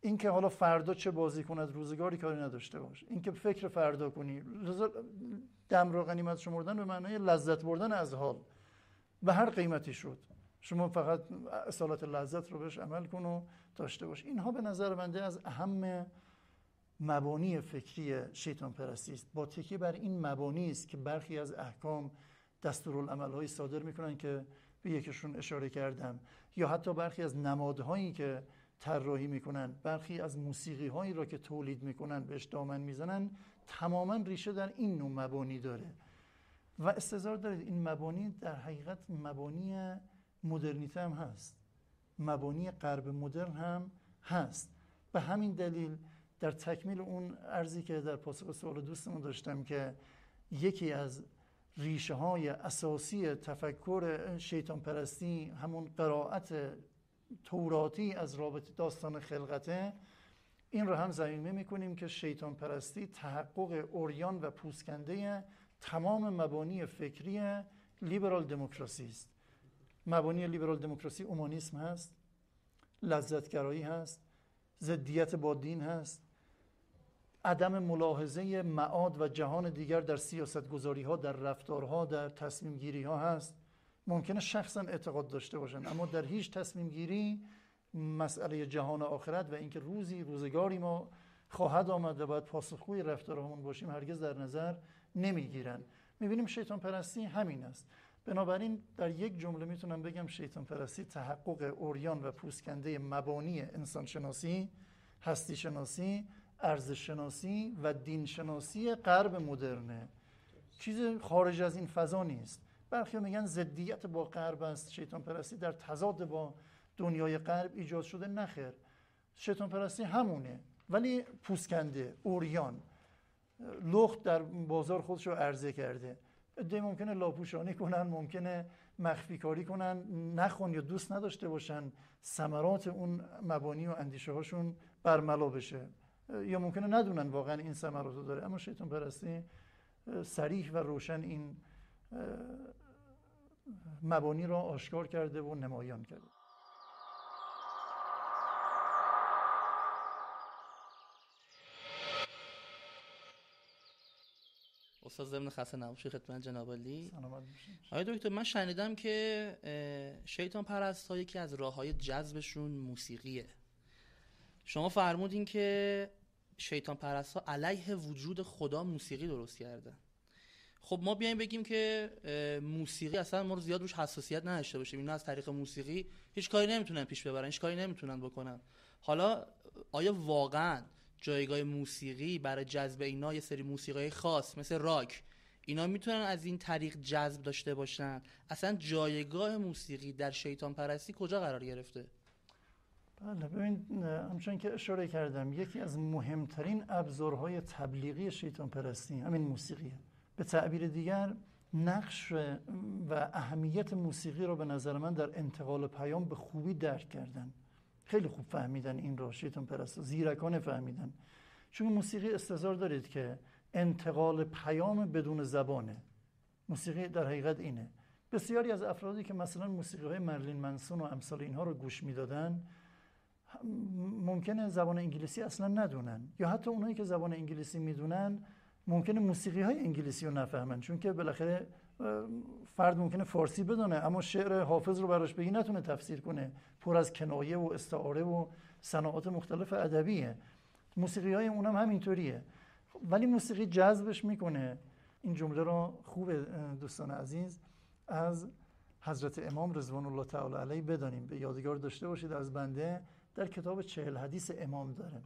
I: اینکه حالا فردا چه بازی کند روزگاری کاری نداشته باش. اینکه فکر فردا کنی. دم را غنیمت شمردن به معنای لذت بردن از حال. به هر قیمتی شد. شما فقط اصالت لذت رو بهش عمل کن و داشته باش. اینها به نظر بنده از اهم مبانی فکری شیطان پرستی است. با تکیه بر این مبانی است که برخی از احکام دستورالعمل‌هایی صادر می‌کنن که به یکشون اشاره کردم. یا حتی برخی از نمادهایی که طراحی می‌کنن برخی از موسیقی هایی را که تولید می‌کنن بهش دامن می‌زنن تماما ریشه در این نوع مبانی داره. و استظهار دارید این مبانی در حقیقت مبانی مدرنیته هم هست. مبانی غرب مدرن هم هست. به همین دلیل در تکمیل اون ارزی که در پاسخ سوال دوستمون داشتم که یکی از ریشه های اساسی تفکر شیطان پرستی همون قرائت توراتی از رابطه داستان خلقته این رو هم زمینه می‌کنیم که شیطان پرستی تحقق اوریان و پوسکنده تمام مبانی فکری لیبرال دموکراسی است. مبانی لیبرال دموکراسی اومانیسم هست لذتگرایی هست ضدیت با دین هست. عدم ملاحظه معاد و جهان دیگر در سیاست گذاری ها در رفتارها در تصمیم گیری ها هست. ممکنه شخصا اعتقاد داشته باشن اما در هیچ تصمیم گیری مسئله جهان آخرت و اینکه روزی روزگاری ما خواهد آمد و باید پاسخگوی رفتارهامون باشیم هرگز در نظر نمی‌گیرن. می‌بینیم شیطان پرستی همین است. بنابراین در یک جمله می‌تونم بگم شیطان پرستی تحقق اوریان و پوسکنده مبانی انسان شناسی هستی شناسی ارزش شناسی و دین شناسی غرب مدرنه چیز خارج از این فضا نیست. برخی میگن ضدیت با غرب است. شیطان پرستی در تضاد با دنیای غرب ایجاد شده نخیر. شیطان پرستی همونه. ولی پوسکنده اوریان لخت در بازار خودش رو عرضه کرده. عده ممکنه لاپوشانی کنن ممکنه مخفی کاری کنن. نخون یا دوست نداشته باشن ثمرات اون مبانی و اندیشه هاشون برملا بشه. یا ممکنه ندونن واقعا این ثمرات رو داره. اما شیطان پرستی سریح و روشن این مبانی را آشکار کرده و نمایان کرده.
D: استاد ضمن خسته نباشی خدمت جناب علی آقای دکتر من شنیدم که شیطان پرست ها یکی از راه های جذبشون موسیقیه. شما فرمودین که شیطان پرست ها علیه وجود خدا موسیقی درست کردن. خب ما بیایم بگیم که موسیقی اصلا ما رو زیاد روش حساسیت نداشته باشیم. اینا از طریق موسیقی هیچ کاری نمی‌تونن پیش ببرن هیچ کاری نمی‌تونن بکنن. حالا آیا واقعا جایگاه موسیقی برای جذب اینا یه سری موسیقی خاص مثل راک. اینا می‌تونن از این طریق جذب داشته باشن. اصلا جایگاه موسیقی در شیطان پرستی کجا قرار گرفته؟
I: بله ببین همچون که اشاره کردم یکی از مهمترین ابزارهای تبلیغی شیطان پرستی همین موسیقیه. به تعبیر دیگر نقش و اهمیت موسیقی رو به نظر من در انتقال پیام به خوبی درک کردن. خیلی خوب فهمیدن این رو شیطان پرست زیرکانه فهمیدن. چون موسیقی استظهار دارید که انتقال پیام بدون زبانه موسیقی در حقیقت اینه. بسیاری از افرادی که مثلا موسیقی های مرلین منسون و امثال اینها رو گوش می‌دادن ممکنه زبان انگلیسی اصلا ندونن. یا حتی اونایی که زبان انگلیسی می‌دونن ممکنه موسیقی های انگلیسی رو نفهمن. چون که بالاخره فرد ممکنه فارسی بدونه اما شعر حافظ رو براش بگی نتونه تفسیر کنه. پر از کنایه و استعاره و صناعات مختلف ادبیه. موسیقی های اونم همینطوریه. ولی موسیقی جذبش می‌کنه. این جمله رو خوب دوستان عزیز از حضرت امام رضوان الله تعالی علیه بدانیم. به یادگار داشته باشید از بنده در کتاب چهل حدیث امام داره.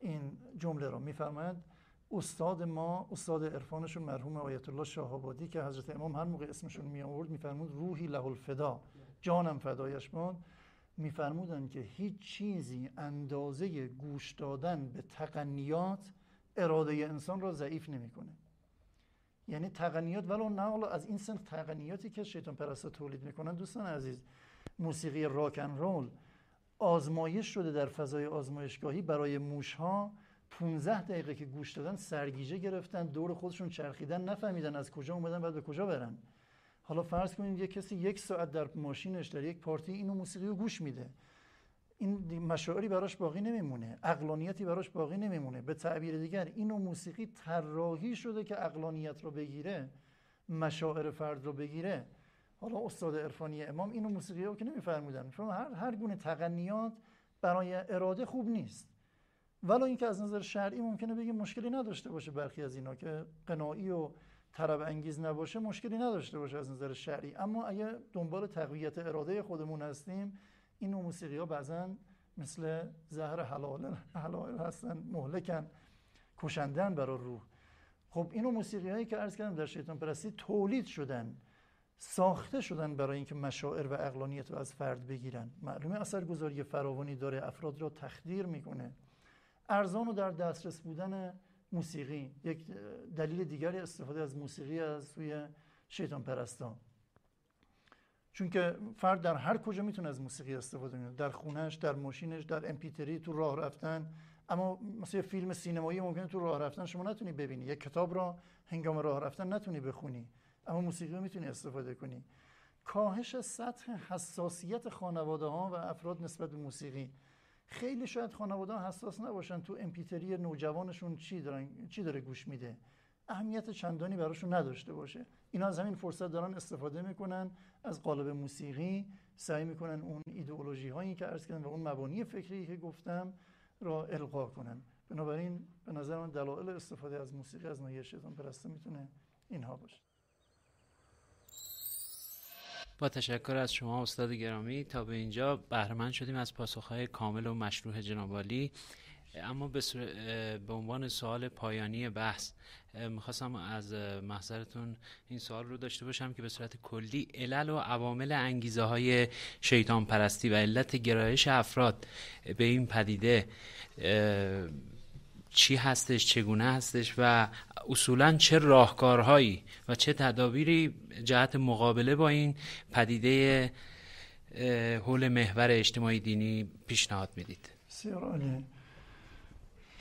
I: این جمله رو میفرماید. استاد ما استاد عرفانشون مرحوم آیت الله شاهابادی که حضرت امام هر موقع اسمشون می آورد میفرمود روحی له الفدا. جانم فدایش باد. میفرمودن که هیچ چیزی اندازه گوش دادن به تقنیات اراده انسان را ضعیف نمی‌کنه. یعنی تقنیات ولو نه حالا از این سن تقنیاتی که شیطان پرستا تولید می‌کنن دوستان عزیز موسیقی راکن رول آزمایش شده در فضای آزمایشگاهی برای موش ها 15 دقیقه که گوش دادن سرگیجه گرفتن دور خودشون چرخیدن نفهمیدن از کجا اومدن بعد به کجا برن. حالا فرض کنید یک کسی یک ساعت در ماشینش در یک پارتی اینو موسیقی رو گوش میده. این مشاعری براش باقی نمیمونه. اقلانیتی براش باقی نمیمونه. به تعبیر دیگر اینو موسیقی طراحی شده که اقلانیت رو بگیره مشاعر فرد رو بگیره. حالا استاد عرفانی امام اینو موسیقی رو که نمیفرمودن. هر هر گونه تقنیات برای اراده خوب نیست. ولی اینکه از نظر شرعی ممکنه بگیم مشکلی نداشته باشه برخی از اینا که قناعی و طرب انگیز نباشه مشکلی نداشته باشه از نظر شرعی. اما اگه دنبال تقویت اراده خودمون هستیم این موسیقی ها بعضا مثل زهر حلال حلال هستن مهلکن کشندن برای روح. خب اینو موسیقی هایی که عرض کردم در شیطان پرستی تولید شدن ساخته شدن برای اینکه مشاعر و اقلانیت رو از فرد بگیرن. معلومه اثرگذاری فراوانی داره افراد را تخدیر می‌کنه. ارزان و در دسترس بودن موسیقی. یک دلیل دیگری استفاده از موسیقی از سوی شیطان پرستان. چون که فرد در هر کجا می‌تونه از موسیقی استفاده کنه. در خونش در ماشینش در امپیتری تو راه رفتن. اما مثلا فیلم سینمایی ممکنه تو راه رفتن شما نتونی ببینی. یک کتاب را هنگام راه رفتن نتونی بخونی. اما موسیقی می‌تونی استفاده کنی. کاهش سطح حساسیت خانواده ها و افراد نسبت به موسیقی. خیلی شاید خانواده حساس نباشن تو امپیتری نوجوانشون چی دارن چی داره گوش میده. اهمیت چندانی براشون نداشته باشه. اینا از همین فرصت دارن استفاده می‌کنن از قالب موسیقی سعی می‌کنن اون ایدئولوژی هایی که عرض کردن و اون مبانی فکری که گفتم را القا کنن. بنابراین به نظر من دلایل استفاده از موسیقی از ناحیه شیطان پرسته می‌تونه اینها باشه.
C: با تشکر از شما استاد گرامی تا به اینجا بهرهمند شدیم از پاسخهای کامل و مشروع جنابالی اما به, به عنوان سوال پایانی بحث می‌خواستم از محضرتون این سوال رو داشته باشم که به صورت کلی علل و عوامل انگیزه های شیطان پرستی و علت گرایش افراد به این پدیده چی هستش چگونه هستش و اصولا چه راهکارهایی و چه تدابیری جهت مقابله با این پدیده حول محور اجتماعی دینی پیشنهاد می‌دید؟
I: بسیار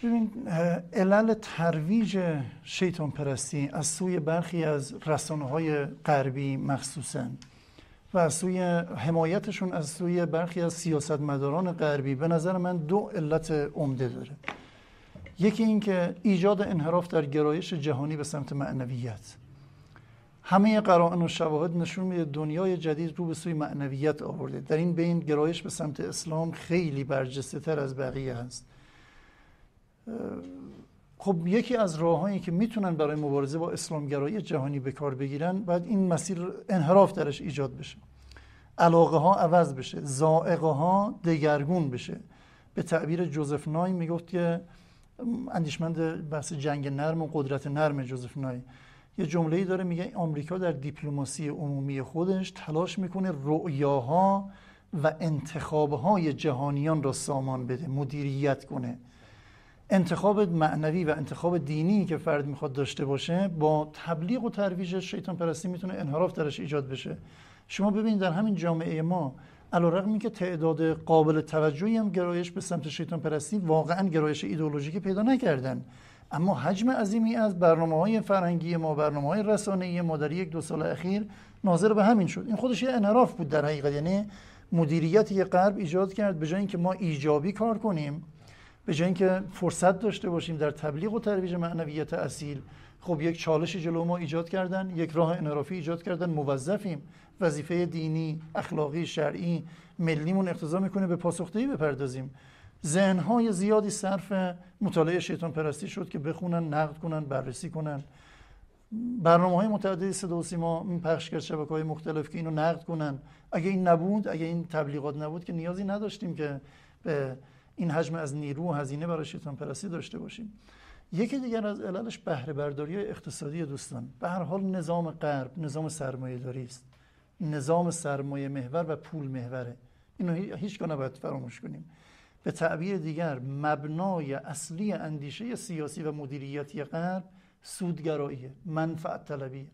I: ببین علل ترویج شیطان پرستی از سوی برخی از رسانه های غربی مخصوصا و از سوی حمایتشون از سوی برخی از سیاستمداران غربی به نظر من دو علت عمده داره. یکی این که ایجاد انحراف در گرایش جهانی به سمت معنویت. همه قرائن و شواهد نشون میده دنیای جدید رو به سوی معنویت آورده. در این بین گرایش به سمت اسلام خیلی برجسته تر از بقیه هست خب یکی از راههایی که می‌تونن برای مبارزه با اسلامگرایی جهانی به کار بگیرن باید این مسیر انحراف درش ایجاد بشه. علاقه ها عوض بشه زائقه ها دگرگون بشه. به تعبیر جوزف نای می‌گفت که اندیشمند بحث جنگ نرم و قدرت نرم جوزف نای. یه جمله ای داره میگه آمریکا در دیپلماسی عمومی خودش تلاش می‌کنه رؤیاها و انتخابهای جهانیان را سامان بده مدیریت کنه. انتخاب معنوی و انتخاب دینی که فرد می‌خواد داشته باشه با تبلیغ و ترویج شیطان پرستی می‌تونه انحراف درش ایجاد بشه. شما ببینید در همین جامعه ما علیرغم که تعداد قابل توجهی هم گرایش به سمت شیطان پرستی واقعا گرایش ایدئولوژیکی پیدا نکردن. اما حجم عظیمی از برنامه های فرهنگی ما برنامه های رسانه‌ای ما در یک دو سال اخیر ناظر به همین شد. این خودش یه انحراف بود در حقیقت یعنی مدیریت یه غرب ایجاد کرد به جای اینکه ما ایجابی کار کنیم به جای اینکه فرصت داشته باشیم در تبلیغ و ترویج معنویت اصیل خب یک چالش جلو ما ایجاد کردن یک راه انحرافی ایجاد کردن. موظفیم. وظیفه دینی اخلاقی شرعی ملیمون اقتضا می‌کنه به پاسخدهی بپردازیم. ذهنهای زیادی صرف مطالعه شیطان پرستی شد که بخونن نقد کنن بررسی کنن. برنامه های متعددی صدا و سیما پخش کرد شبکه های مختلف که اینو نقد کنن. اگه این نبود اگه این تبلیغات نبود که نیازی نداشتیم که به این حجم از نیرو و هزینه برای شیطان پرستی داشته باشیم. یکی دیگر از عللش بهره برداری اقتصادی دوستان. به هر حال نظام غرب نظام سرمایه داری است. نظام سرمایه محور و پول محوره. اینو هیچ نباید فراموش کنیم. به تعبیر دیگر مبنای اصلی اندیشه سیاسی و مدیریتی غرب سودگراییه منفعت طلبیه.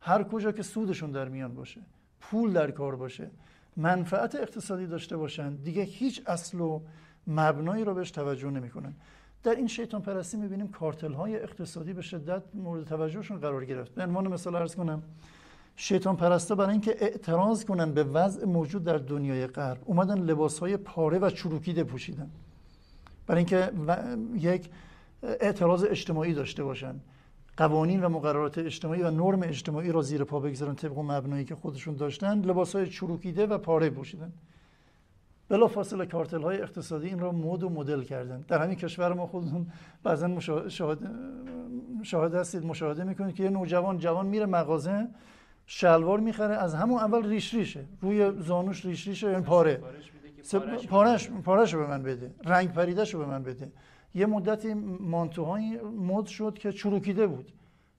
I: هر کجا که سودشون در میان باشه پول در کار باشه منفعت اقتصادی داشته باشن دیگه هیچ اصل و مبنایی رو بهش توجه نمی‌کنن. در این شیطان پرستی می‌بینیم کارتل های اقتصادی به شدت مورد توجهشون قرار گرفت. به عنوان مثال ارز کنم شیطان پرستا برای اینکه اعتراض کنن به وضع موجود در دنیای غرب اومدن لباس های پاره و چروکیده پوشیدن. برای اینکه یک اعتراض اجتماعی داشته باشن. قوانین و مقررات اجتماعی و نرم اجتماعی را زیر پا بگذارن طبق مبنایی که خودشون داشتن. لباس های چروکیده و پاره پوشیدن. بلا فاصله کارتل های اقتصادی این را مد و مدل کردن. در همین کشور ما خودمون بعضا مشاهده, شاهد هستید مشاهده می‌کنید که یه نوجوان جوان میره مغازه شلوار می‌خره از همون اول ریش ریشه. روی زانوش ریش ریشه این پاره. پارش پارش به من بده. رنگ پریدهشو به من بده. یه مدتی مانتوهای مد شد که چروکیده بود.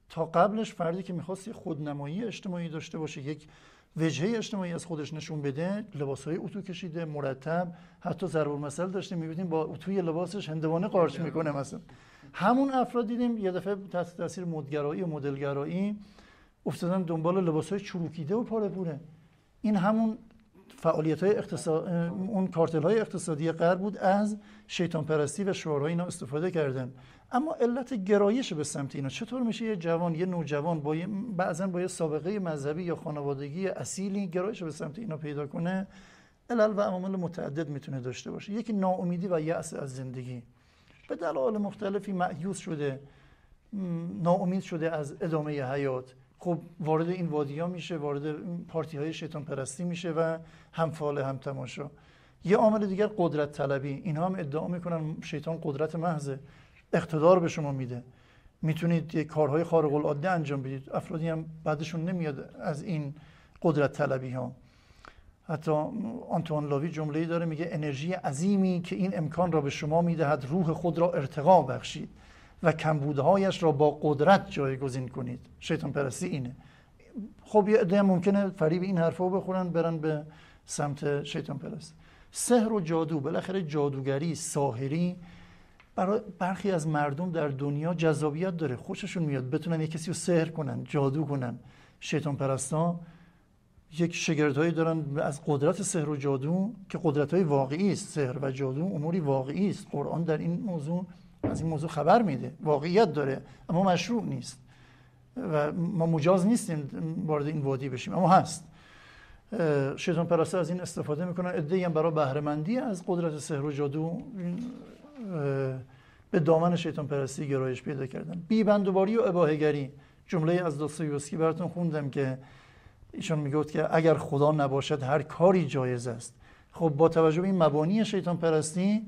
I: تا قبلش فردی که می‌خواست خودنمایی اجتماعی داشته باشه یک وجهه اجتماعی از خودش نشون بده های اتو کشیده مرتب حتی ضرب المثل داشتیم می‌بینیم با اتوی لباسش هندوانه قارچ می‌کنه مثلا. همون افراد دیدیم یه دفعه تحت تاثیر مدگرایی و مدلگرایی افتادن دنبال لباس های چروکیده و پاره پوره. این همون فعالیت های اقتصاد اون کارتل های اقتصادی غرب بود از شیطان پرستی و شعارهای اینا استفاده کردن. اما علت گرایش به سمت اینا چطور میشه یه جوان یه نوجوان با بعضا با یه سابقه مذهبی یا خانوادگی اصیلی گرایش به سمت اینا پیدا کنه؟ علل و عوامل متعدد می‌تونه داشته باشه. یکی ناامیدی و یأس از زندگی. به دلایل مختلفی معیوس شده ناامید شده از ادامه حیات. خب وارد این وادی ها میشه وارد پارتی های شیطان پرستی میشه و هم فال هم تماشا. یه عامل دیگر قدرت طلبی اینها هم ادعا می‌کنن شیطان قدرت محضه اقتدار به شما میده. می‌تونید یه کارهای خارق العاده انجام بدید. افرادی هم بعدشون نمیاد از این قدرت طلبی ها حتی آنتوان لاوی جمله‌ای داره میگه انرژی عظیمی که این امکان را به شما می‌دهد روح خود را ارتقا بخشید. و کمبودهایش را با قدرت جایگزین کنید. شیطان پرستی اینه. خب یه عده ممکنه فریب این حرفا بخورن برن به سمت شیطان پرستی سحر و جادو بالاخره جادوگری ساحری برای برخی از مردم در دنیا جذابیت داره. خوششون میاد. بتونن یک کسی رو سحر کنن جادو کنن. شیطان پرستا یک شگردهایی دارن از قدرت سحر و جادو که قدرت های واقعی است. سحر و جادو اموری واقعی است. قرآن در این موضوع از این موضوع خبر میده. واقعیت داره. اما مشروع نیست. و ما مجاز نیستیم وارد این وادی بشیم. اما هست. شیطان پرسته از این استفاده می‌کنن ادهی هم برای بهرهمندی از قدرت سحر و جادو. به دامن شیطان پرستی گرایش پیدا کردن. بی بندوباری و اباهگری. جمله از دوستویوسکی براتون خوندم که ایشان می‌گفت که اگر خدا نباشد هر کاری جایز است. خب با توجه به این مبانی شیطان پرستی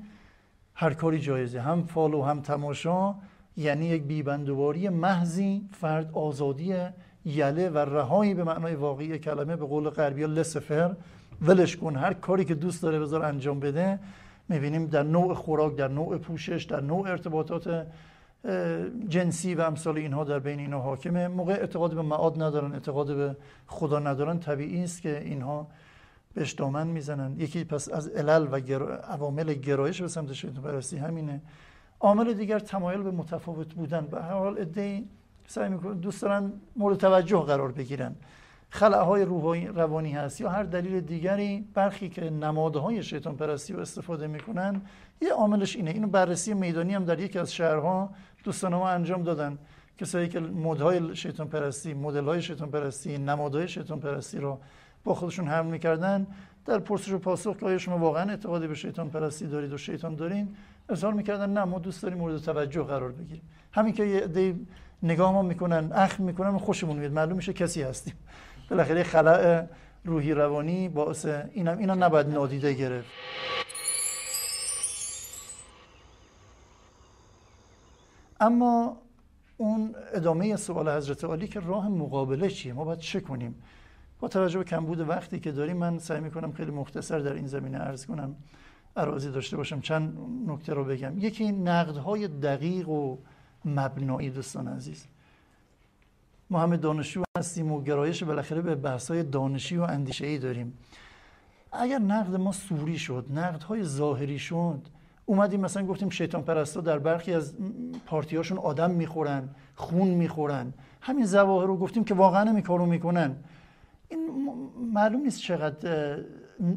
I: هر کاری جایزه. هم فال و هم تماشا یعنی یک بیبندوباری محضی فرد آزادی یله و رهایی به معنای واقعی کلمه به قول غربی لسفر ولش کن. هر کاری که دوست داره بذار انجام بده. می‌بینیم در نوع خوراک در نوع پوشش در نوع ارتباطات جنسی و امثال اینها در بین اینها حاکمه. موقع اعتقاد به معاد ندارن اعتقاد به خدا ندارن. طبیعی است که اینها بهش دامن می‌زنن. یکی پس از علل و عوامل گرایش به سمت شیطان پرستی همینه. عامل دیگر تمایل به متفاوت بودن. به هر حال ادعی سعی می‌کنن دوست دارن مورد توجه قرار بگیرن. خلعهای روانی هست یا هر دلیل دیگری برخی که نمادهای شیطان پرستی رو استفاده می‌کنن یه عاملش اینه. اینو بررسی میدانی هم در یکی از شهرها دوستان ما انجام دادن. کسایی که مدهای شیطان پرستی مدل های شیطان پرستی نمادهای شیطان پرستی رو با خودشون حمل می‌کردن در پرسش و پاسخ که آیا شما واقعا اعتقادی به شیطان پرستی دارید و شیطان دارین اظهار می‌کردن نه ما دوست داریم مورد توجه قرار بگیریم. همین که یه عده نگاه ما می‌کنن اخم می‌کنن خوشمون میاد. معلوم میشه کسی هستیم. بالاخره خلع روحی روانی باعث اینم اینا نباید نادیده گرفت. اما اون ادامه سوال حضرت عالی که راه مقابله چیه؟ ما باید چه کنیم؟ با توجه به کمبود وقتی که داریم من سعی می‌کنم خیلی مختصر در این زمینه عرض کنم عراضی داشته باشم چند نکته رو بگم. یکی نقدهای دقیق و مبنایی دوستان عزیز. ما همه دانشجو هستیم و گرایش بالاخره به بحث‌های دانشی و اندیشه‌ای داریم. اگر نقد ما سوری شد نقدهای ظاهری شد اومدیم مثلا گفتیم شیطان پرستا در برخی از پارتیاشون آدم می‌خورن خون می‌خورن. همین زواهر رو گفتیم که واقعا هم کارو می‌کنن. این معلوم نیست چقدر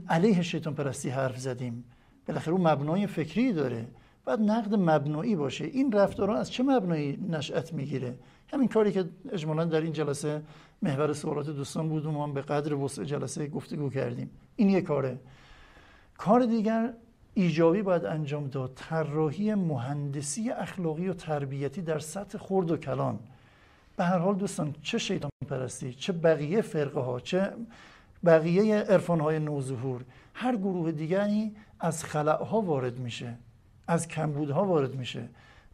I: علیه شیطان پرستی حرف زدیم. بالاخره اون مبنای فکری داره. باید نقد مبنایی باشه. این رفتارها از چه مبنایی نشأت می‌گیره؟ همین کاری که اجمالا در این جلسه محور سوالات دوستان بود. و ما به قدر وسع جلسه گفتگو کردیم. این یه کاره. کار دیگر ایجابی باید انجام داد. طراحی مهندسی اخلاقی و تربیتی در سطح خرد و کلان. به هر حال دوستان چه شیطان پرستی چه بقیه فرقه ها چه بقیه عرفان های نوظهور هر گروه دیگری از خلع ها وارد میشه از کمبودها وارد میشه.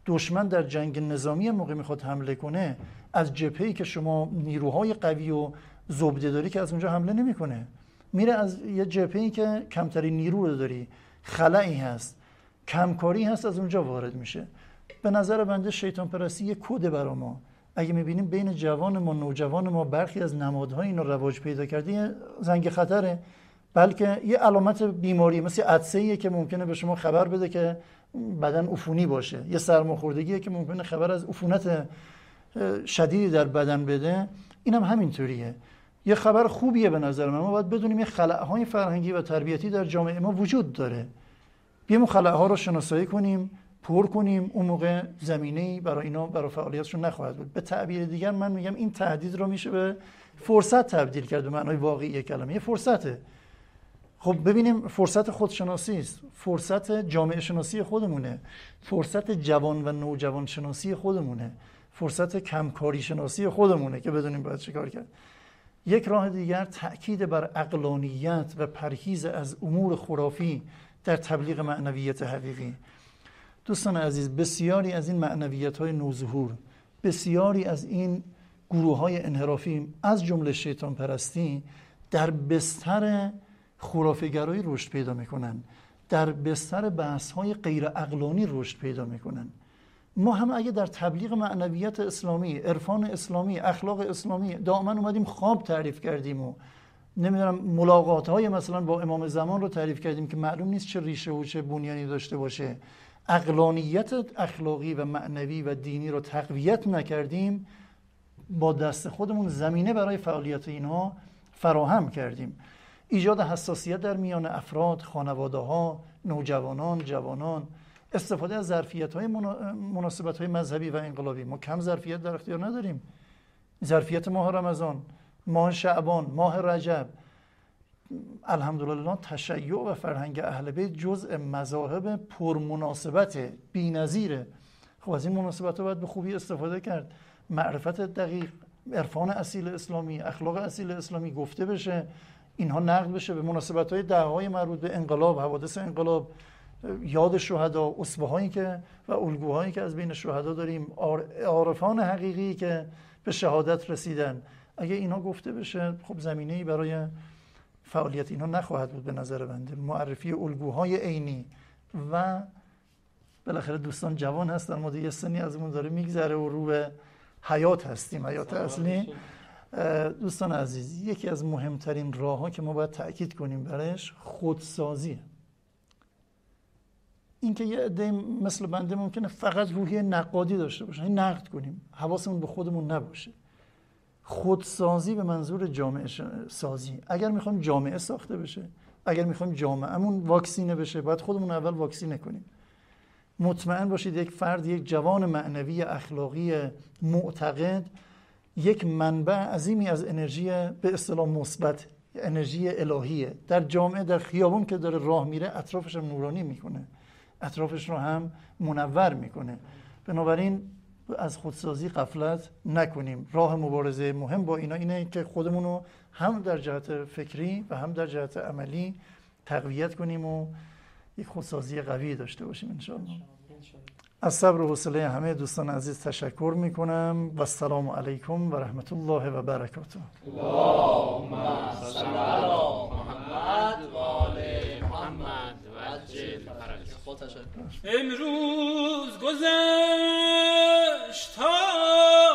I: دشمن در جنگ نظامی موقع می‌خواد حمله کنه از جبهه‌ای که شما نیروهای قوی و زبده داری که از اونجا حمله نمی‌کنه. میره از یه جبهه‌ای که کمترین نیرو رو داری. خلایی هست کمکاری هست از اونجا وارد میشه. به نظر بنده شیطان پرستی یه کده برا ما. اگه می‌بینیم بین جوان ما نوجوان ما برخی از نمادهای اینو رواج پیدا کرده زنگ خطره. بلکه یه علامت بیماری مثل عدسه که ممکنه به شما خبر بده که بدن عفونی باشه. یه سرماخوردگیه که ممکنه خبر از عفونت شدیدی در بدن بده. اینم هم همینطوریه. یه خبر خوبیه به نظر من. ما باید بدونیم یه خلعهای فرهنگی و تربیتی در جامعه ما وجود داره. بیایم اون خلعها رو شناسایی کنیم. پر کنیم اون موقع زمینه برای اینا برای فعالیتشون نخواهد بود. به تعبیر دیگر من میگم این تهدید رو میشه به فرصت تبدیل کرد به معنای واقعی کلمه. یه فرصته. خب ببینیم فرصت خودشناسی است. فرصت جامعه شناسی خودمونه. فرصت جوان و نوجوان شناسی خودمونه. فرصت کمکاری شناسی خودمونه که بدونیم باید چیکار کرد. یک راه دیگر تأکید بر اقلانیت و پرهیز از امور خرافی در تبلیغ معنویت حقیقی. دوستان عزیز بسیاری از این معنویت های نوظهور بسیاری از این گروه های انحرافی از جمله شیطان پرستی در بستر خرافگرایی رشد پیدا می‌کنن در بستر بحث های غیر اقلانی رشد پیدا می‌کنن. ما هم اگه در تبلیغ معنویت اسلامی عرفان اسلامی اخلاق اسلامی دائما اومدیم خواب تعریف کردیم و نمی‌دونم ملاقات های مثلا با امام زمان رو تعریف کردیم که معلوم نیست چه ریشه و چه بنیانی داشته باشه. اقلانیت اخلاقی و معنوی و دینی رو تقویت نکردیم با دست خودمون زمینه برای فعالیت اینها فراهم کردیم. ایجاد حساسیت در میان افراد، خانواده ها، نوجوانان، جوانان استفاده از ظرفیت های مناسبت های مذهبی و انقلابی. ما کم ظرفیت در اختیار نداریم. ظرفیت ماه رمضان ماه شعبان ماه رجب الحمدلله تشیع و فرهنگ اهل بیت جزء مذاهب پرمناسبت بی‌نظیره خب از این مناسبت رو باید به خوبی استفاده کرد. معرفت دقیق عرفان اصیل اسلامی اخلاق اصیل اسلامی گفته بشه. اینها نقد بشه به مناسبت های دعوای مربوط به انقلاب حوادث انقلاب یاد شهدا اسبه هایی که و الگوهایی که از بین شهدا داریم عارفان حقیقی که به شهادت رسیدن. اگه اینا گفته بشه خب زمینه ای برای فعالیت اینا نخواهد بود به نظر بنده. معرفی الگوهای عینی. و بالاخره دوستان جوان هستن. ما یه سنی ازمون داره میگذره و رو به حیات هستیم. حیات اصلی. دوستان عزیز یکی از مهمترین راه ها که ما باید تاکید کنیم برش خودسازیه. اینکه یه عده مثل بنده ممکنه فقط روحی نقادی داشته باشه این نقد کنیم. حواسمون به خودمون نباشه. خودسازی به منظور جامعه سازی. اگر می‌خوایم جامعه ساخته بشه اگر می‌خوایم جامعهمون واکسینه بشه باید خودمون اول واکسینه کنیم. مطمئن باشید یک فرد یک جوان معنوی اخلاقی معتقد یک منبع عظیمی از انرژی به اصطلاح مثبت انرژی الهیه. در جامعه در خیابون که داره راه میره اطرافش هم نورانی می‌کنه. اطرافش رو هم منور می‌کنه. بنابراین از خودسازی قفلت نکنیم. راه مبارزه مهم با اینا اینه که خودمون رو هم در جهت فکری و هم در جهت عملی تقویت کنیم و یک خودسازی قوی داشته باشیم انشاءالله. از صبر و حوصله همه دوستان عزیز تشکر می‌کنم و السلام علیکم و رحمت الله و برکاته.
C: اللهم صل علی محمد و آل محمد و عجل
D: تشکر.
A: امروز گذشت تا